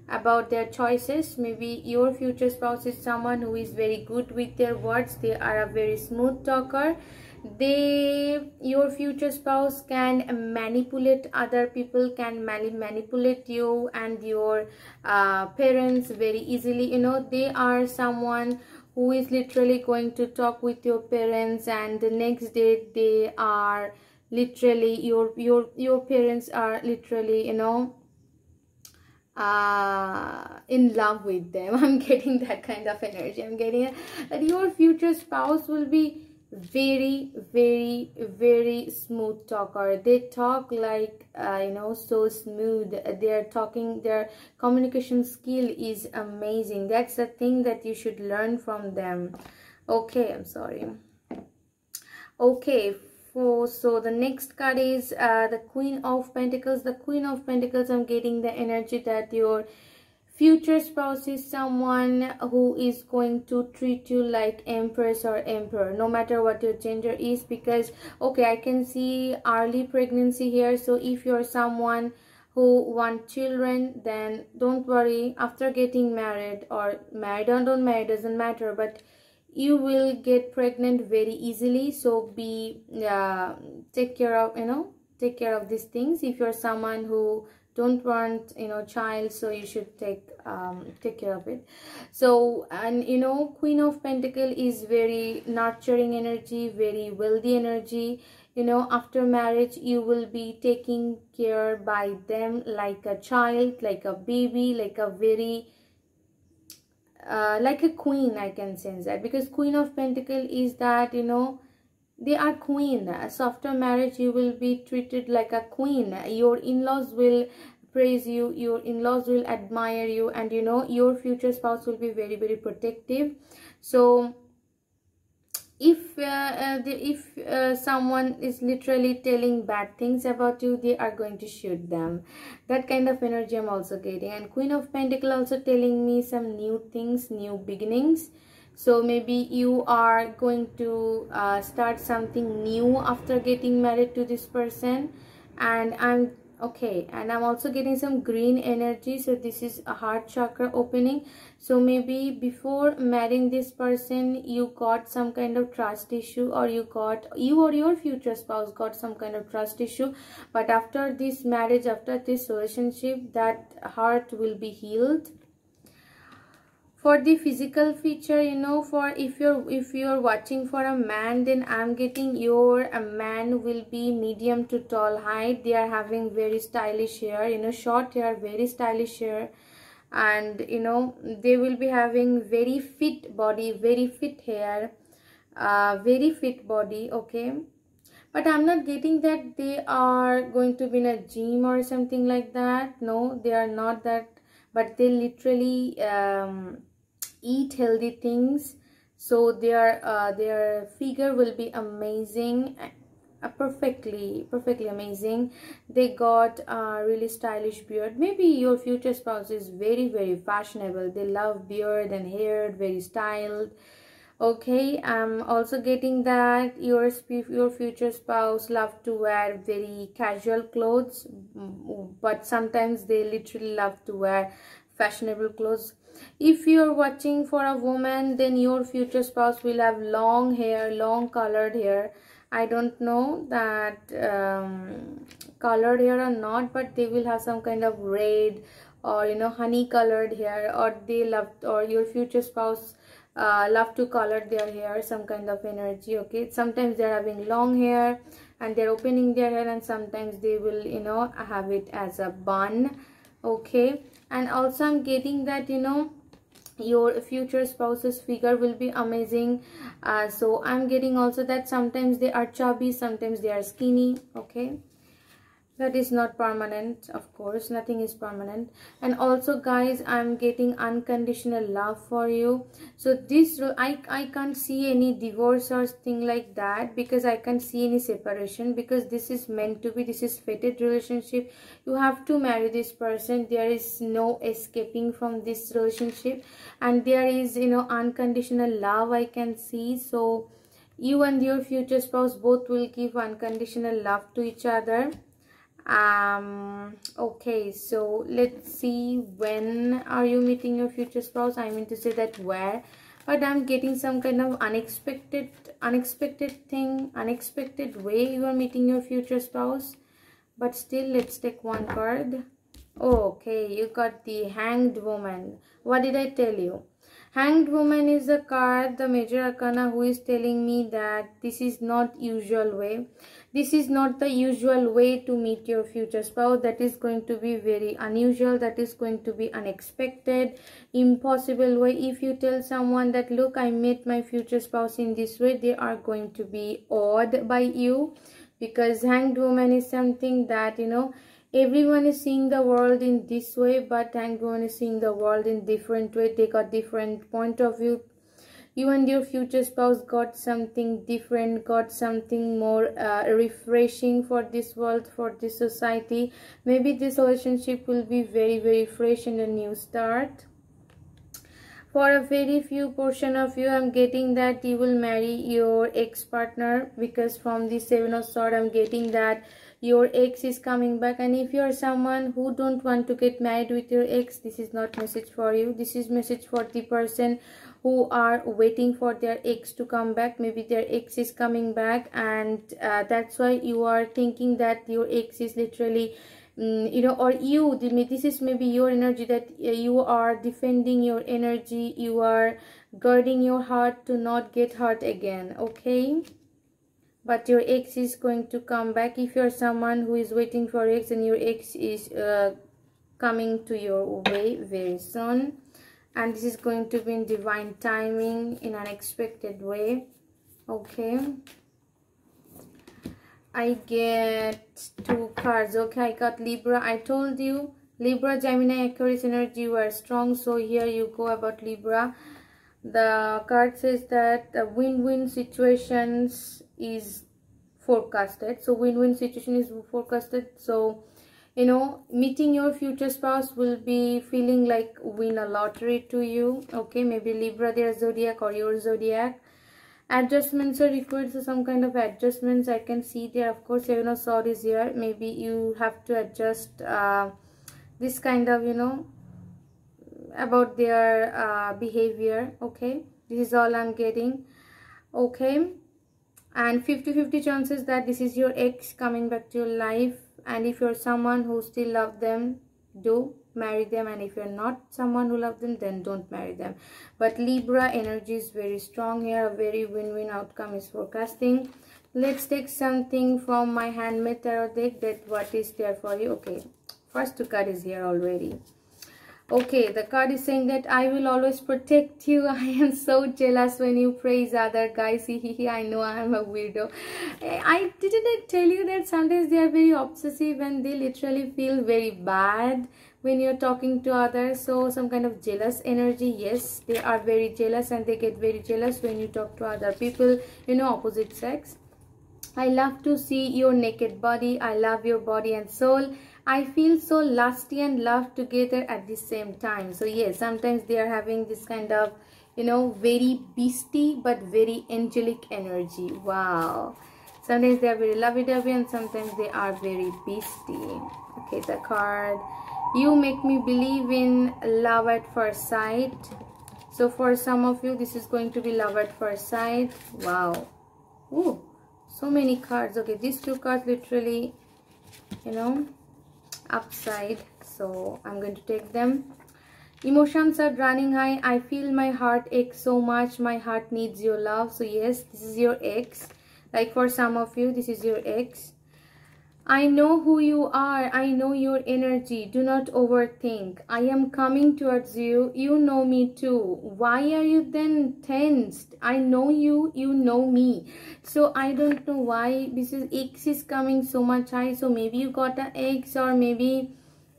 [SPEAKER 1] about their choices. Maybe your future spouse is someone who is very good with their words. They are a very smooth talker they your future spouse can manipulate other people can manipulate you and your uh, parents very easily. You know they are someone who is literally going to talk with your parents and the next day they are literally your your your parents are literally you know uh in love with them. I'm getting that kind of energy. I'm getting that your future spouse will be very very very smooth talker. They talk like uh, you know so smooth. They're talking their communication skill is amazing. That's the thing that you should learn from them. Okay i'm sorry. Okay for so the next card is uh, the queen of pentacles. The queen of pentacles i'm getting the energy that your future spouse is someone who is going to treat you like empress or emperor no matter what your gender is because okay i can see early pregnancy here so if you're someone who want children then don't worry after getting married or married or don't marry doesn't matter but you will get pregnant very easily so be uh, take care of you know take care of these things. If you're someone who don't want you know child so you should take um, take care of it. So and you know queen of pentacle is very nurturing energy very wealthy energy. You know after marriage you will be taking care by them like a child like a baby like a very uh, like a queen i can sense that. Because queen of pentacle is that you know they are queen. So after marriage you will be treated like a queen. Your in-laws will praise you your in-laws will admire you and you know your future spouse will be very very protective. So if uh, uh, the, if uh, someone is literally telling bad things about you they are going to shoot them. That kind of energy i'm also getting. And queen of pentacle also telling me some new things new beginnings so maybe you are going to uh, start something new after getting married to this person. And i'm okay and i'm also getting some green energy. So this is a heart chakra opening. So maybe before marrying this person you got some kind of trust issue or you got you or your future spouse got some kind of trust issue. But after this marriage after this relationship that heart will be healed for the physical feature you know for if you're if you're watching for a man then i'm getting your a man will be medium to tall height. They are having very stylish hair you know short hair very stylish hair. And you know they will be having very fit body very fit hair uh, very fit body okay? But i'm not getting that they are going to be in a gym or something like that. No they are not that. But they literally um, eat healthy things. So their uh, their figure will be amazing uh, perfectly perfectly amazing. They got a really stylish beard. Maybe your future spouse is very very fashionable. They love beard and hair very styled. Okay i'm also getting that your your future spouse love to wear very casual clothes but sometimes they literally love to wear fashionable clothes if you're watching for a woman then your future spouse will have long hair long colored hair. I don't know that um, colored hair or not but they will have some kind of red or you know honey colored hair or they love or your future spouse uh, love to color their hair some kind of energy okay? Sometimes they're having long hair and they're opening their hair and sometimes they will you know have it as a bun okay and also i'm getting that you know your future spouse's figure will be amazing. Uh, so i'm getting also that sometimes they are chubby sometimes they are skinny okay that is not permanent of course. Nothing is permanent. And also guys i'm getting unconditional love for you. So this i i can't see any divorce or thing like that because i can't see any separation because this is meant to be. This is fated relationship. You have to marry this person. There is no escaping from this relationship. And there is you know unconditional love i can see. So you and your future spouse both will give unconditional love to each other um okay so let's see when are you meeting your future spouse? I mean to say that where? But i'm getting some kind of unexpected unexpected thing unexpected way you are meeting your future spouse. But still let's take one card. Okay you got the hanged woman. What did i tell you? Hanged woman is the card the major arcana who is telling me that this is not usual way this is not the usual way to meet your future spouse. That is going to be very unusual. That is going to be unexpected impossible way. If you tell someone that look i met my future spouse in this way they are going to be awed by you. Because hanged woman is something that you know everyone is seeing the world in this way but hanged woman is seeing the world in different way. They got different point of view you and your future spouse got something different got something more uh, refreshing for this world for this society. Maybe this relationship will be very very fresh and a new start. For a very few portion of you i'm getting that you will marry your ex-partner because from the seven of swords i'm getting that your ex is coming back. And if you're someone who don't want to get married with your ex this is not message for you. This is message for the person who are waiting for their ex to come back. Maybe their ex is coming back and uh, that's why you are thinking that your ex is literally um, you know or you this is maybe your energy that uh, you are defending your energy. You are guarding your heart to not get hurt again okay? But your ex is going to come back. If you're someone who is waiting for ex and your ex is uh, coming to your way very soon and this is going to be in divine timing in an unexpected way. Okay. I get two cards. Okay I got Libra. I told you Libra Gemini Aquarius energy were strong. So here you go about Libra. The card says that the win-win situations is forecasted. So win-win situation is forecasted. So you know meeting your future spouse will be feeling like win a lottery to you okay? Maybe libra their zodiac or your zodiac. Adjustments are required so some kind of adjustments i can see there. Of course you know is here maybe you have to adjust uh, this kind of you know about their uh, behavior okay? This is all i'm getting okay? And 50 50 chances that this is your ex coming back to your life and if you're someone who still love them do marry them. And if you're not someone who love them then don't marry them. But libra energy is very strong here. A very win-win outcome is forecasting. Let's take something from my handmade tarot deck that what is there for you? Okay first two card is here already okay the card is saying that i will always protect you. I am so jealous when you praise other guys. I know i am a weirdo. I didn't tell you that sometimes they are very obsessive and they literally feel very bad when you're talking to others. So some kind of jealous energy yes they are very jealous and they get very jealous when you talk to other people you know opposite sex. I love to see your naked body. I love your body and soul I feel so lusty and love together at the same time. So yes, sometimes they are having this kind of, you know, very beastie but very angelic energy. Wow. Sometimes they are very lovey-dovey and sometimes they are very beastie. Okay, the card. You make me believe in love at first sight. So for some of you, this is going to be love at first sight. Wow. Ooh, so many cards. Okay, these two cards literally, you know, upside so i'm going to take them. Emotions are running high. I feel my heart ache so much. My heart needs your love. So yes this is your ex. Like for some of you this is your ex I know who you are. I know your energy. Do not overthink. I am coming towards you. You know me too. Why are you then tensed? I know you. You know me. So I don't know why this is ex is coming so much high. So maybe you got an ex or maybe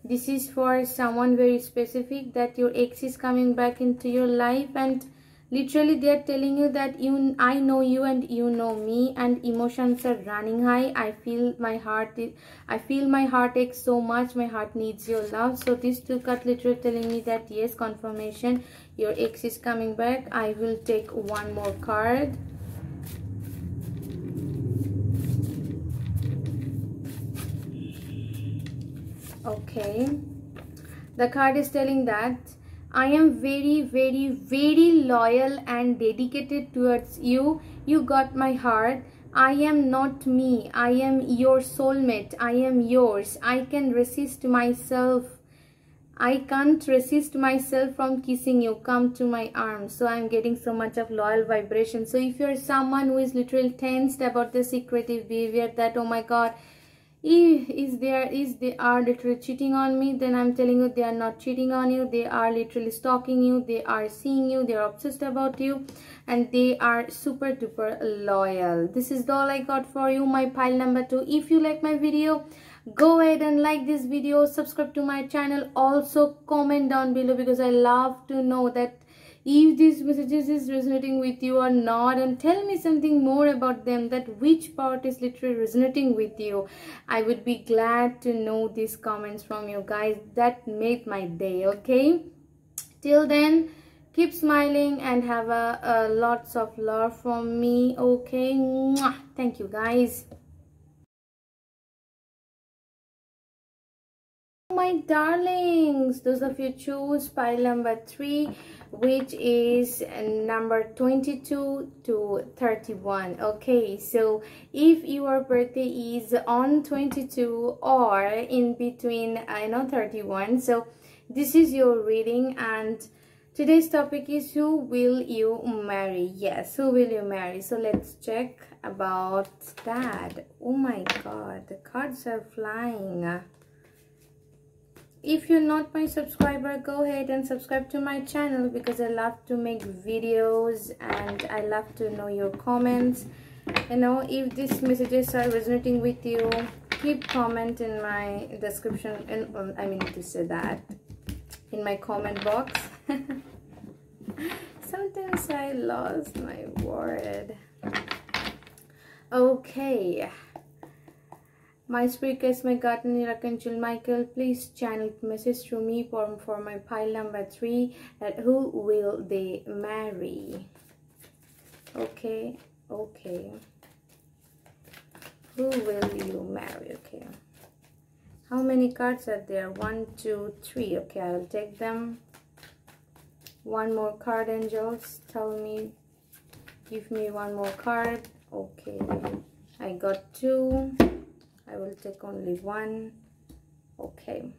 [SPEAKER 1] this is for someone very specific that your ex is coming back into your life and literally they are telling you that you i know you and you know me and emotions are running high. I feel my heart i feel my heart aches so much. My heart needs your love. So this two card literally telling me that yes confirmation your ex is coming back. I will take one more card. Okay. The card is telling that I am very, very, very loyal and dedicated towards you. You got my heart. I am not me. I am your soulmate. I am yours. I can resist myself. I can't resist myself from kissing you. Come to my arms. So I'm getting so much of loyal vibration. So if you're someone who is literally tensed about the secretive behavior that, oh my God, if is there is they are literally cheating on me then i'm telling you they are not cheating on you. They are literally stalking you. They are seeing you. They are obsessed about you. And they are super duper loyal. This is all i got for you my pile number two. If you like my video go ahead and like this video. Subscribe to my channel. Also comment down below because i love to know that if these messages is resonating with you or not and tell me something more about them that which part is literally resonating with you? I would be glad to know these comments from you guys. That made my day okay? Till then keep smiling and have a, a lots of love from me okay? Mwah. thank you guys. Oh, my darlings those of you choose pile number three which is uh, number 22 to 31 okay so if your birthday is on 22 or in between i know 31 so this is your reading and today's topic is who will you marry? Yes who will you marry? So let's check about that. Oh my god the cards are flying if you're not my subscriber go ahead and subscribe to my channel because i love to make videos and i love to know your comments. You know if these messages are resonating with you keep comment in my description and um, i mean to say that in my comment box. Sometimes i lost my word. Okay my guides, my guardian Archangel Michael, please channel message to me for, for my pile number three. That who will they marry? Okay, okay. Who will you marry? Okay. How many cards are there? One, two, three. Okay, I'll take them. One more card, angels. Tell me. Give me one more card. Okay. I got two. I will take only one. Okay.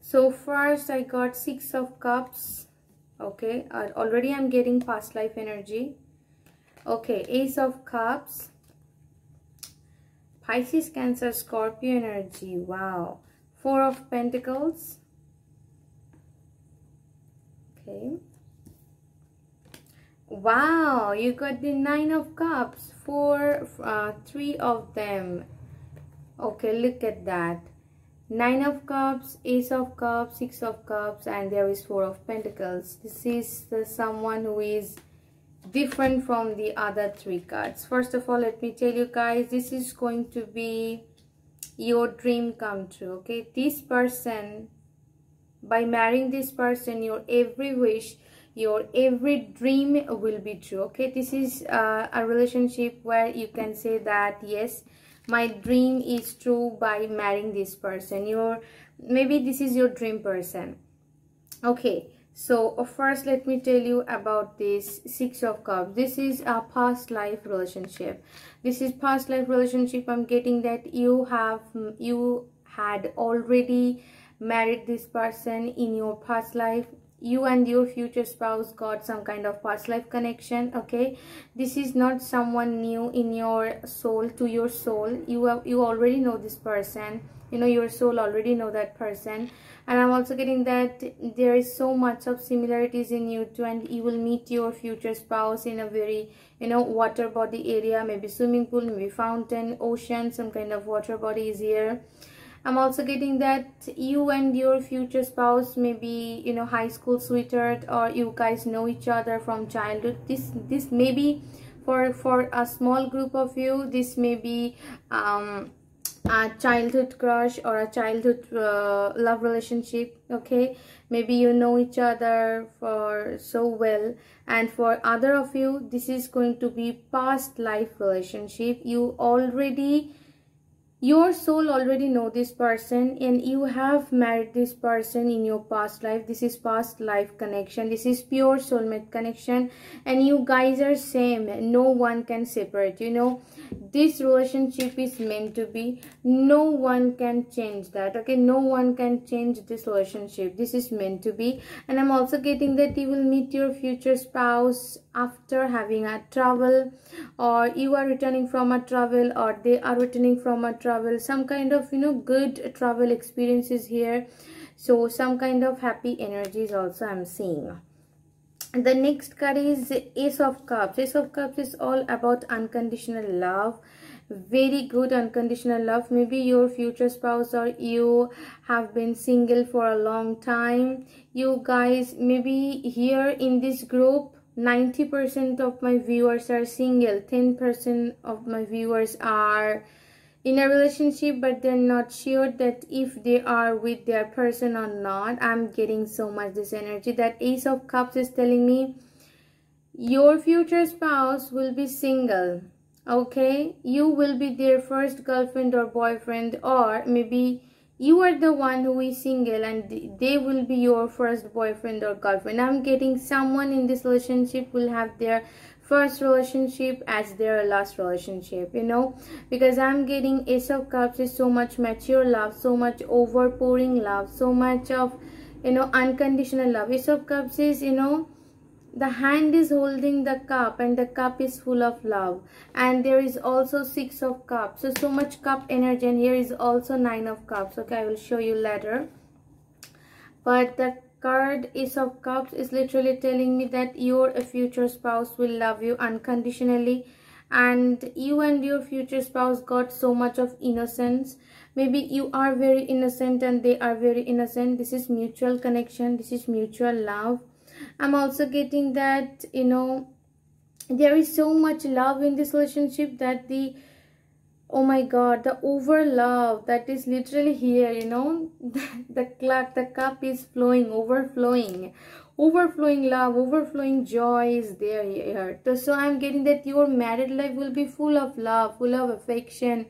[SPEAKER 1] So first I got six of cups. Okay. Uh, already I'm getting past life energy. Okay. Ace of cups. Pisces Cancer Scorpio energy. Wow. Four of pentacles. Okay wow you got the nine of cups four uh, three of them. Okay look at that. Nine of cups ace of cups six of cups and there is four of pentacles. This is the someone who is different from the other three cards. First of all let me tell you guys this is going to be your dream come true okay? This person by marrying this person your every wish your every dream will be true okay? This is uh, a relationship where you can say that yes my dream is true by marrying this person. Your maybe this is your dream person. Okay so uh, first let me tell you about this six of cups. This is a past life relationship. This is past life relationship. I'm getting that you have you had already married this person in your past life you and your future spouse got some kind of past life connection okay? This is not someone new in your soul to your soul. You have you already know this person. You know your soul already know that person. And i'm also getting that there is so much of similarities in you two and you will meet your future spouse in a very you know water body area. Maybe swimming pool maybe fountain ocean some kind of water body is here I'm also getting that you and your future spouse may be, you know, high school sweetheart or you guys know each other from childhood. This this may be for for a small group of you. This may be um, a childhood crush or a childhood uh, love relationship. Okay, maybe you know each other for so well and for other of you this is going to be past life relationship you already your soul already know this person and you have married this person in your past life. This is past life connection. This is pure soulmate connection. And you guys are same. No one can separate you know. This relationship is meant to be. No one can change that okay? No one can change this relationship. This is meant to be. And i'm also getting that you will meet your future spouse after having a travel or you are returning from a travel or they are returning from a travel. Some kind of you know good travel experiences here. So some kind of happy energies also i'm seeing. The next card is ace of cups. Ace of cups is all about unconditional love. Very good unconditional love. Maybe your future spouse or you have been single for a long time. You guys maybe here in this group 90% of my viewers are single 10% of my viewers are in a relationship but they're not sure that if they are with their person or not. I'm getting so much this energy that ace of cups is telling me your future spouse will be single okay? You will be their first girlfriend or boyfriend or maybe you are the one who is single and they will be your first boyfriend or girlfriend. I'm getting someone in this relationship will have their first relationship as their last relationship you know? Because i'm getting ace of cups is so much mature love so much overpouring love so much of you know unconditional love. Ace of cups is you know the hand is holding the cup and the cup is full of love. And there is also six of cups. So so much cup energy. And here is also nine of cups. Okay i will show you later. But the card is of cups is literally telling me that your future spouse will love you unconditionally. And you and your future spouse got so much of innocence. Maybe you are very innocent and they are very innocent. This is mutual connection. This is mutual love i'm also getting that you know there is so much love in this relationship that the oh my god the over love that is literally here you know the clock the cup is flowing overflowing. Overflowing love overflowing joy is there here. So i'm getting that your married life will be full of love full of affection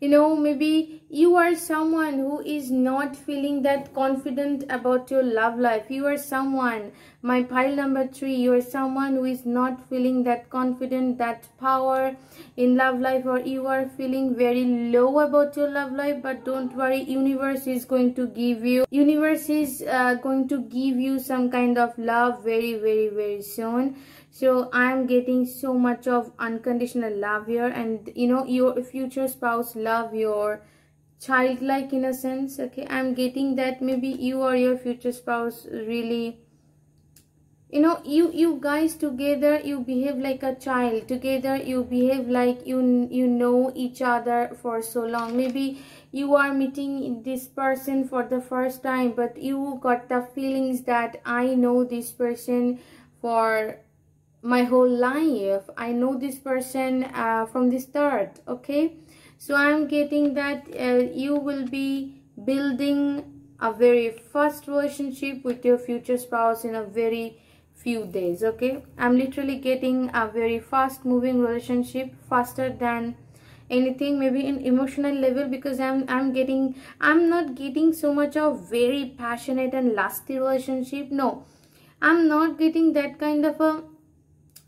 [SPEAKER 1] you know maybe you are someone who is not feeling that confident about your love life. You are someone my pile number three you are someone who is not feeling that confident that power in love life or you are feeling very low about your love life but don't worry universe is going to give you universe is uh, going to give you some kind of love very very very soon so i'm getting so much of unconditional love here. And you know your future spouse love your childlike innocence okay? I'm getting that maybe you or your future spouse really you know you you guys together you behave like a child. Together you behave like you you know each other for so long. Maybe you are meeting this person for the first time but you got the feelings that i know this person for my whole life. I know this person uh, from the start okay? So i'm getting that uh, you will be building a very fast relationship with your future spouse in a very few days okay? I'm literally getting a very fast moving relationship faster than anything maybe in emotional level because i'm i'm getting i'm not getting so much of very passionate and lusty relationship no. I'm not getting that kind of a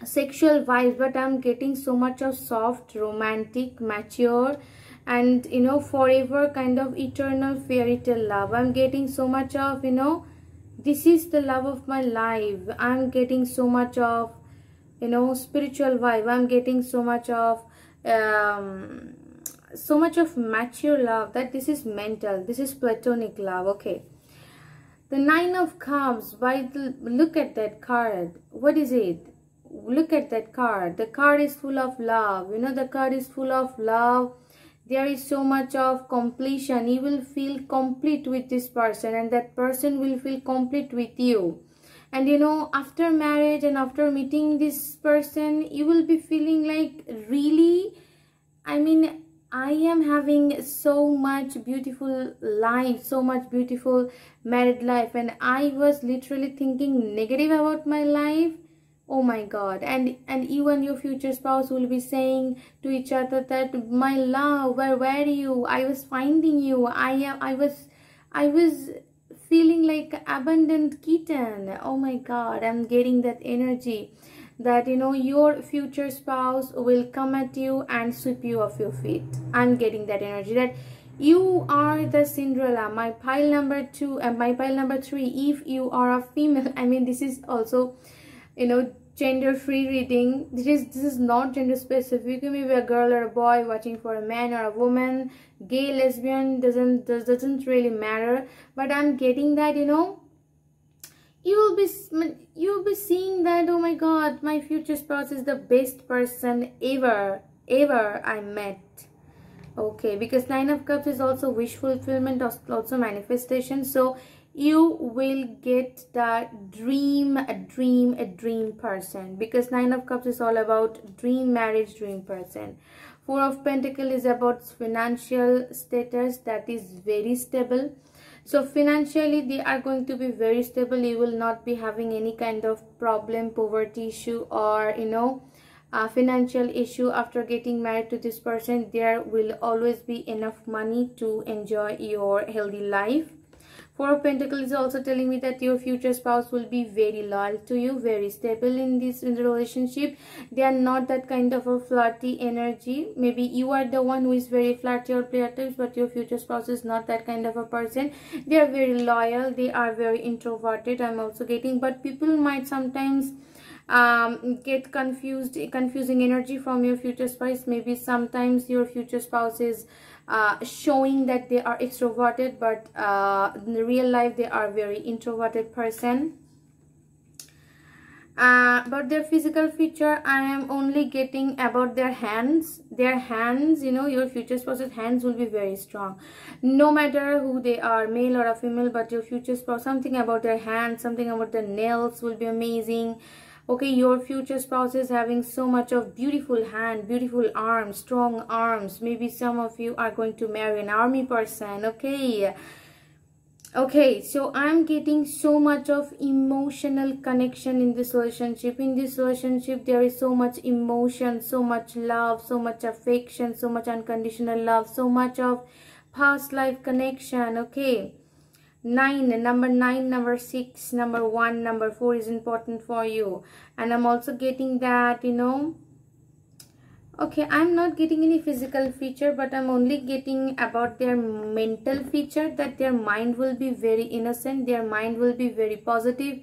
[SPEAKER 1] sexual vibes but i'm getting so much of soft romantic mature and you know forever kind of eternal fairy tale love. I'm getting so much of you know this is the love of my life. I'm getting so much of you know spiritual vibe. I'm getting so much of um so much of mature love that this is mental. This is platonic love. Okay. The nine of cups by the look at that card. What is it look at that card. The card is full of love. You know the card is full of love. There is so much of completion. You will feel complete with this person and that person will feel complete with you. And you know after marriage and after meeting this person you will be feeling like really? I mean i am having so much beautiful life so much beautiful married life and i was literally thinking negative about my life oh my god. And and you and your future spouse will be saying to each other that my love where were you? I was finding you. I am i was i was feeling like abandoned kitten. Oh my god. I'm getting that energy that you know your future spouse will come at you and sweep you off your feet. I'm getting that energy that you are the cinderella. My pile number two and my pile number three if you are a female i mean this is also you know gender free reading. This is this is not gender specific you be a girl or a boy watching for a man or a woman. Gay lesbian doesn't does, doesn't really matter. But i'm getting that you know you will be you will be seeing that oh my god my future spouse is the best person ever ever i met. Okay because nine of cups is also wish fulfillment also manifestation. So you will get the dream a dream a dream person. Because nine of cups is all about dream marriage dream person. Four of pentacles is about financial status that is very stable. So financially they are going to be very stable. You will not be having any kind of problem poverty issue or you know financial issue after getting married to this person. There will always be enough money to enjoy your healthy life Four of Pentacles is also telling me that your future spouse will be very loyal to you, very stable in this in the relationship. They are not that kind of a flirty energy. Maybe you are the one who is very flirty or flirtatious, but your future spouse is not that kind of a person. They are very loyal. They are very introverted. I'm also getting, but people might sometimes um, get confused confusing energy from your future spouse maybe sometimes your future spouse is uh, showing that they are extroverted but uh, in real life they are very introverted person. Uh, about their physical feature i am only getting about their hands. Their hands you know your future spouse's hands will be very strong. No matter who they are male or a female but your future spouse something about their hands something about their nails will be amazing okay your future spouse is having so much of beautiful hand beautiful arms strong arms. Maybe some of you are going to marry an army person okay? Okay so i'm getting so much of emotional connection in this relationship. In this relationship there is so much emotion so much love so much affection so much unconditional love so much of past life connection okay nine number nine number six number one number four is important for you. And i'm also getting that you know. Okay i'm not getting any physical feature but i'm only getting about their mental feature that their mind will be very innocent their mind will be very positive.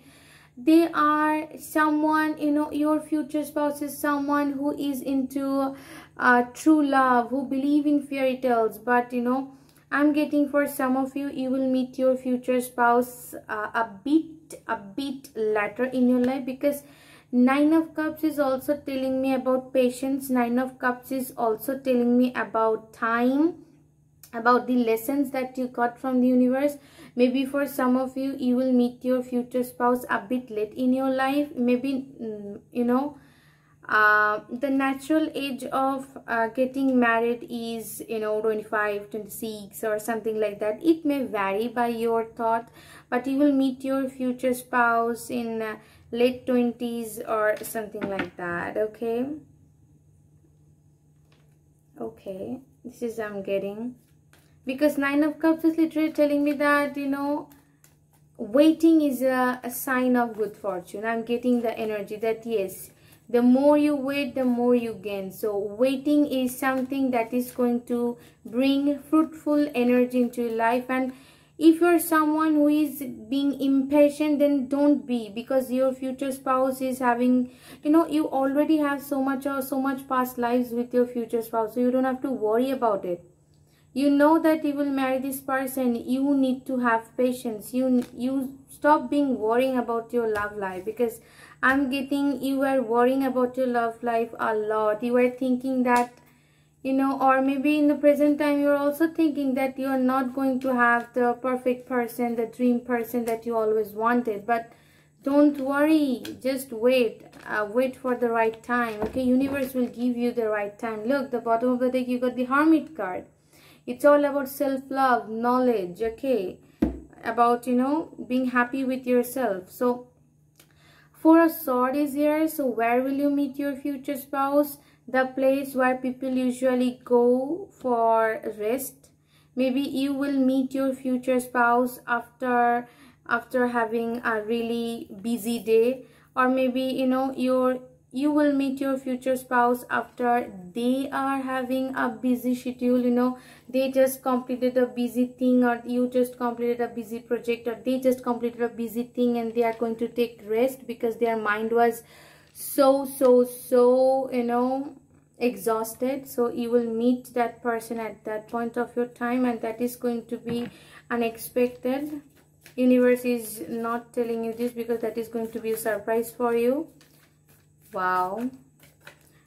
[SPEAKER 1] They are someone you know your future spouse is someone who is into uh, true love who believe in fairy tales but you know i'm getting for some of you you will meet your future spouse uh, a bit a bit later in your life because nine of cups is also telling me about patience. Nine of cups is also telling me about time about the lessons that you got from the universe. Maybe for some of you you will meet your future spouse a bit late in your life. Maybe mm, you know uh, the natural age of uh, getting married is you know 25 26 or something like that. It may vary by your thought but you will meet your future spouse in uh, late 20s or something like that okay? Okay this is i'm getting. Because nine of cups is literally telling me that you know waiting is a, a sign of good fortune. I'm getting the energy that yes the more you wait the more you gain. So waiting is something that is going to bring fruitful energy into your life. And if you're someone who is being impatient then don't be because your future spouse is having you know you already have so much or so much past lives with your future spouse so you don't have to worry about it. You know that you will marry this person. You need to have patience. You you stop being worrying about your love life because i'm getting you are worrying about your love life a lot. You are thinking that you know or maybe in the present time you're also thinking that you're not going to have the perfect person the dream person that you always wanted. But don't worry. Just wait. Uh, wait for the right time. Okay? Universe will give you the right time. Look the bottom of the deck you got the hermit card. It's all about self-love knowledge. Okay? About you know being happy with yourself. So four of sword is here so where will you meet your future spouse? The place where people usually go for rest. Maybe you will meet your future spouse after after having a really busy day. Or maybe you know your you will meet your future spouse after they are having a busy schedule you know. They just completed a busy thing or you just completed a busy project or they just completed a busy thing and they are going to take rest because their mind was so so so you know exhausted. So you will meet that person at that point of your time and that is going to be unexpected. Universe is not telling you this because that is going to be a surprise for you wow.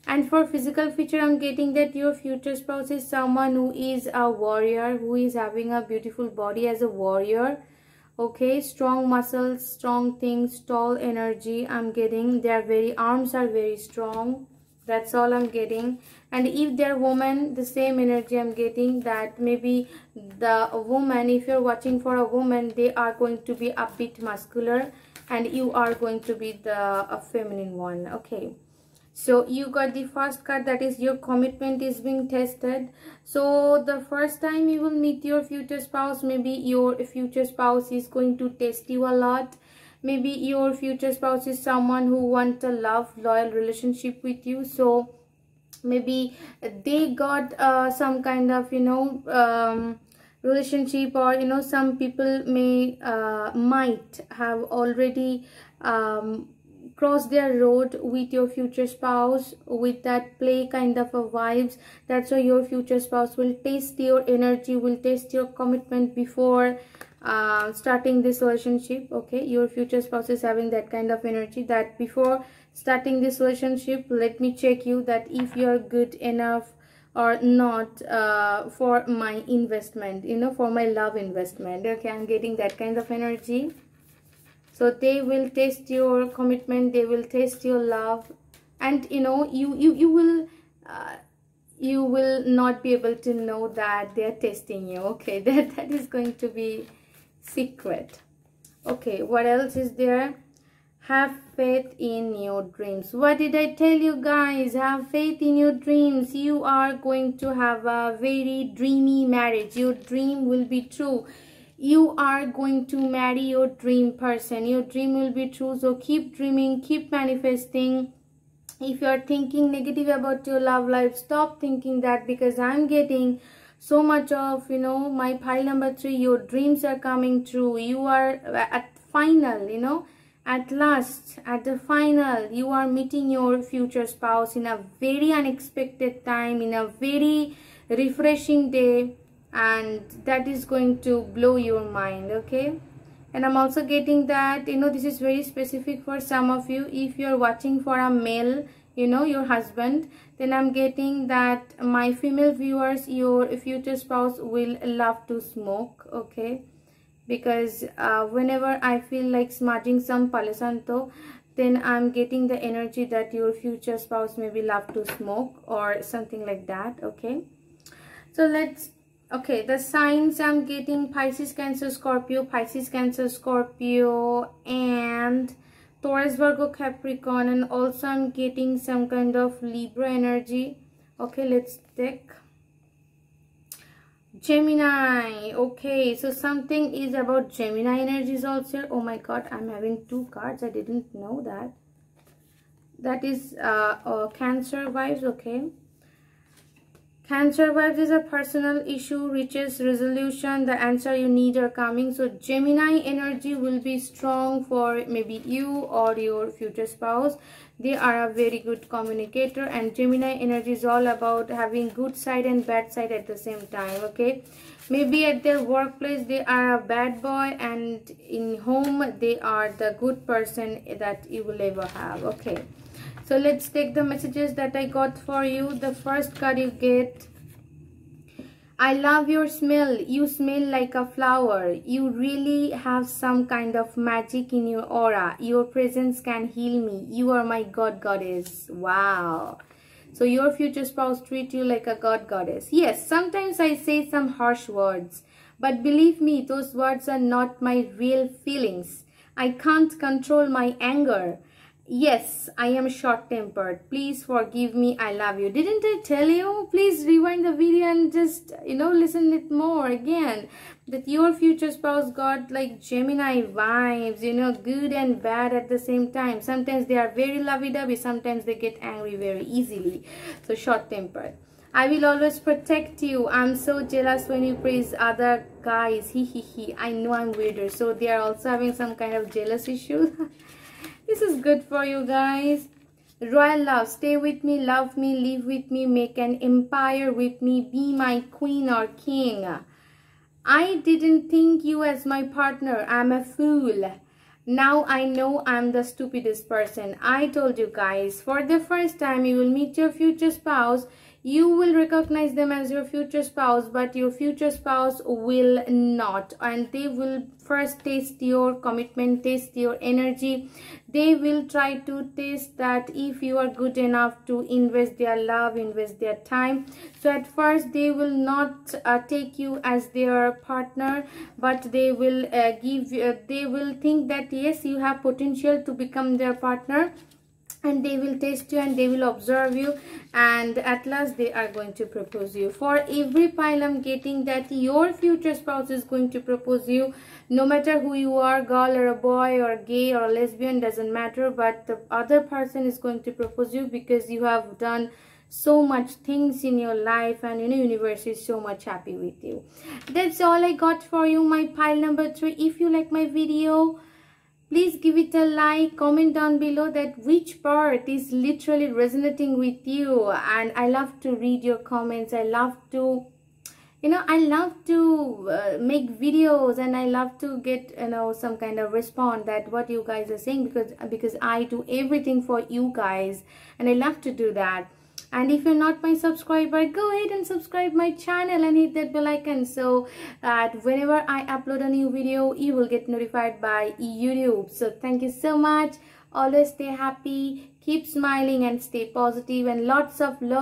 [SPEAKER 1] And for physical feature i'm getting that your future spouse is someone who is a warrior who is having a beautiful body as a warrior. Okay strong muscles strong things tall energy i'm getting. Their very arms are very strong. That's all i'm getting. And if they're woman the same energy i'm getting that maybe the woman if you're watching for a woman they are going to be a bit muscular and you are going to be the a feminine one. Okay. So you got the first card that is your commitment is being tested. So the first time you will meet your future spouse maybe your future spouse is going to test you a lot. Maybe your future spouse is someone who want a love loyal relationship with you. So maybe they got uh, some kind of you know um, relationship or you know some people may uh, might have already um, cross their road with your future spouse with that play kind of a vibes. That's why your future spouse will taste your energy will taste your commitment before uh, starting this relationship okay? Your future spouse is having that kind of energy that before starting this relationship let me check you that if you're good enough or not uh, for my investment you know for my love investment. Okay i'm getting that kind of energy. So they will test your commitment they will test your love. And you know you you, you will uh, you will not be able to know that they are testing you. Okay that that is going to be secret. Okay what else is there have faith in your dreams. What did i tell you guys? Have faith in your dreams. You are going to have a very dreamy marriage. Your dream will be true. You are going to marry your dream person. Your dream will be true. So keep dreaming keep manifesting. If you are thinking negative about your love life stop thinking that because i'm getting so much of you know my pile number three your dreams are coming true. You are at final you know at last at the final you are meeting your future spouse in a very unexpected time in a very refreshing day and that is going to blow your mind okay? And i'm also getting that you know this is very specific for some of you. If you're watching for a male you know your husband then i'm getting that my female viewers your future spouse will love to smoke okay because uh, whenever i feel like smudging some palo santo then i'm getting the energy that your future spouse maybe love to smoke or something like that okay so let's okay the signs i'm getting pisces cancer scorpio pisces cancer scorpio and Taurus, Virgo, Capricorn and also I'm getting some kind of Libra energy. Okay, let's take Gemini. Okay, so something is about Gemini energies also. Oh my god, I'm having two cards. I didn't know that. That is uh, uh Cancer vibes. Okay. Cancer vibes is a personal issue, reaches resolution, the answer you need are coming. So Gemini energy will be strong for maybe you or your future spouse. They are a very good communicator and Gemini energy is all about having good side and bad side at the same time, okay? Maybe at their workplace they are a bad boy and in home they are the good person that you will ever have, okay? so let's take the messages that i got for you the first card you get I love your smell. You smell like a flower. You really have some kind of magic in your aura. Your presence can heal me. You are my god goddess. Wow. So your future spouse treat you like a god goddess. Yes, sometimes I say some harsh words. But believe me, those words are not my real feelings. I can't control my anger. Yes, I am short-tempered. Please forgive me. I love you. Didn't I tell you? Please rewind the video and just, you know, listen it more again. That your future spouse got like Gemini vibes, you know, good and bad at the same time. Sometimes they are very lovey-dovey. Sometimes they get angry very easily. So short-tempered. I will always protect you. I'm so jealous when you praise other guys. He he he. I know I'm weirder. So they are also having some kind of jealous issue. This is good for you guys. Royal love, stay with me, love me, live with me, make an empire with me, be my queen or king. I didn't think you as my partner. I'm a fool. Now I know I'm the stupidest person. I told you guys, for the first time you will meet your future spouse you will recognize them as your future spouse but your future spouse will not and they will first test your commitment test your energy. They will try to test that if you are good enough to invest their love invest their time. So at first they will not uh, take you as their partner but they will uh, give uh, they will think that yes you have potential to become their partner and they will test you and they will observe you and at last they are going to propose you. For every pile i'm getting that your future spouse is going to propose you no matter who you are girl or a boy or gay or lesbian doesn't matter but the other person is going to propose you because you have done so much things in your life and you know universe is so much happy with you. That's all i got for you my pile number three. If you like my video please give it a like comment down below that which part is literally resonating with you. And i love to read your comments. I love to you know i love to uh, make videos and i love to get you know some kind of response that what you guys are saying because because i do everything for you guys and i love to do that. And if you're not my subscriber go ahead and subscribe my channel and hit that bell icon so that whenever i upload a new video you will get notified by youtube. So thank you so much. Always stay happy keep smiling and stay positive and lots of love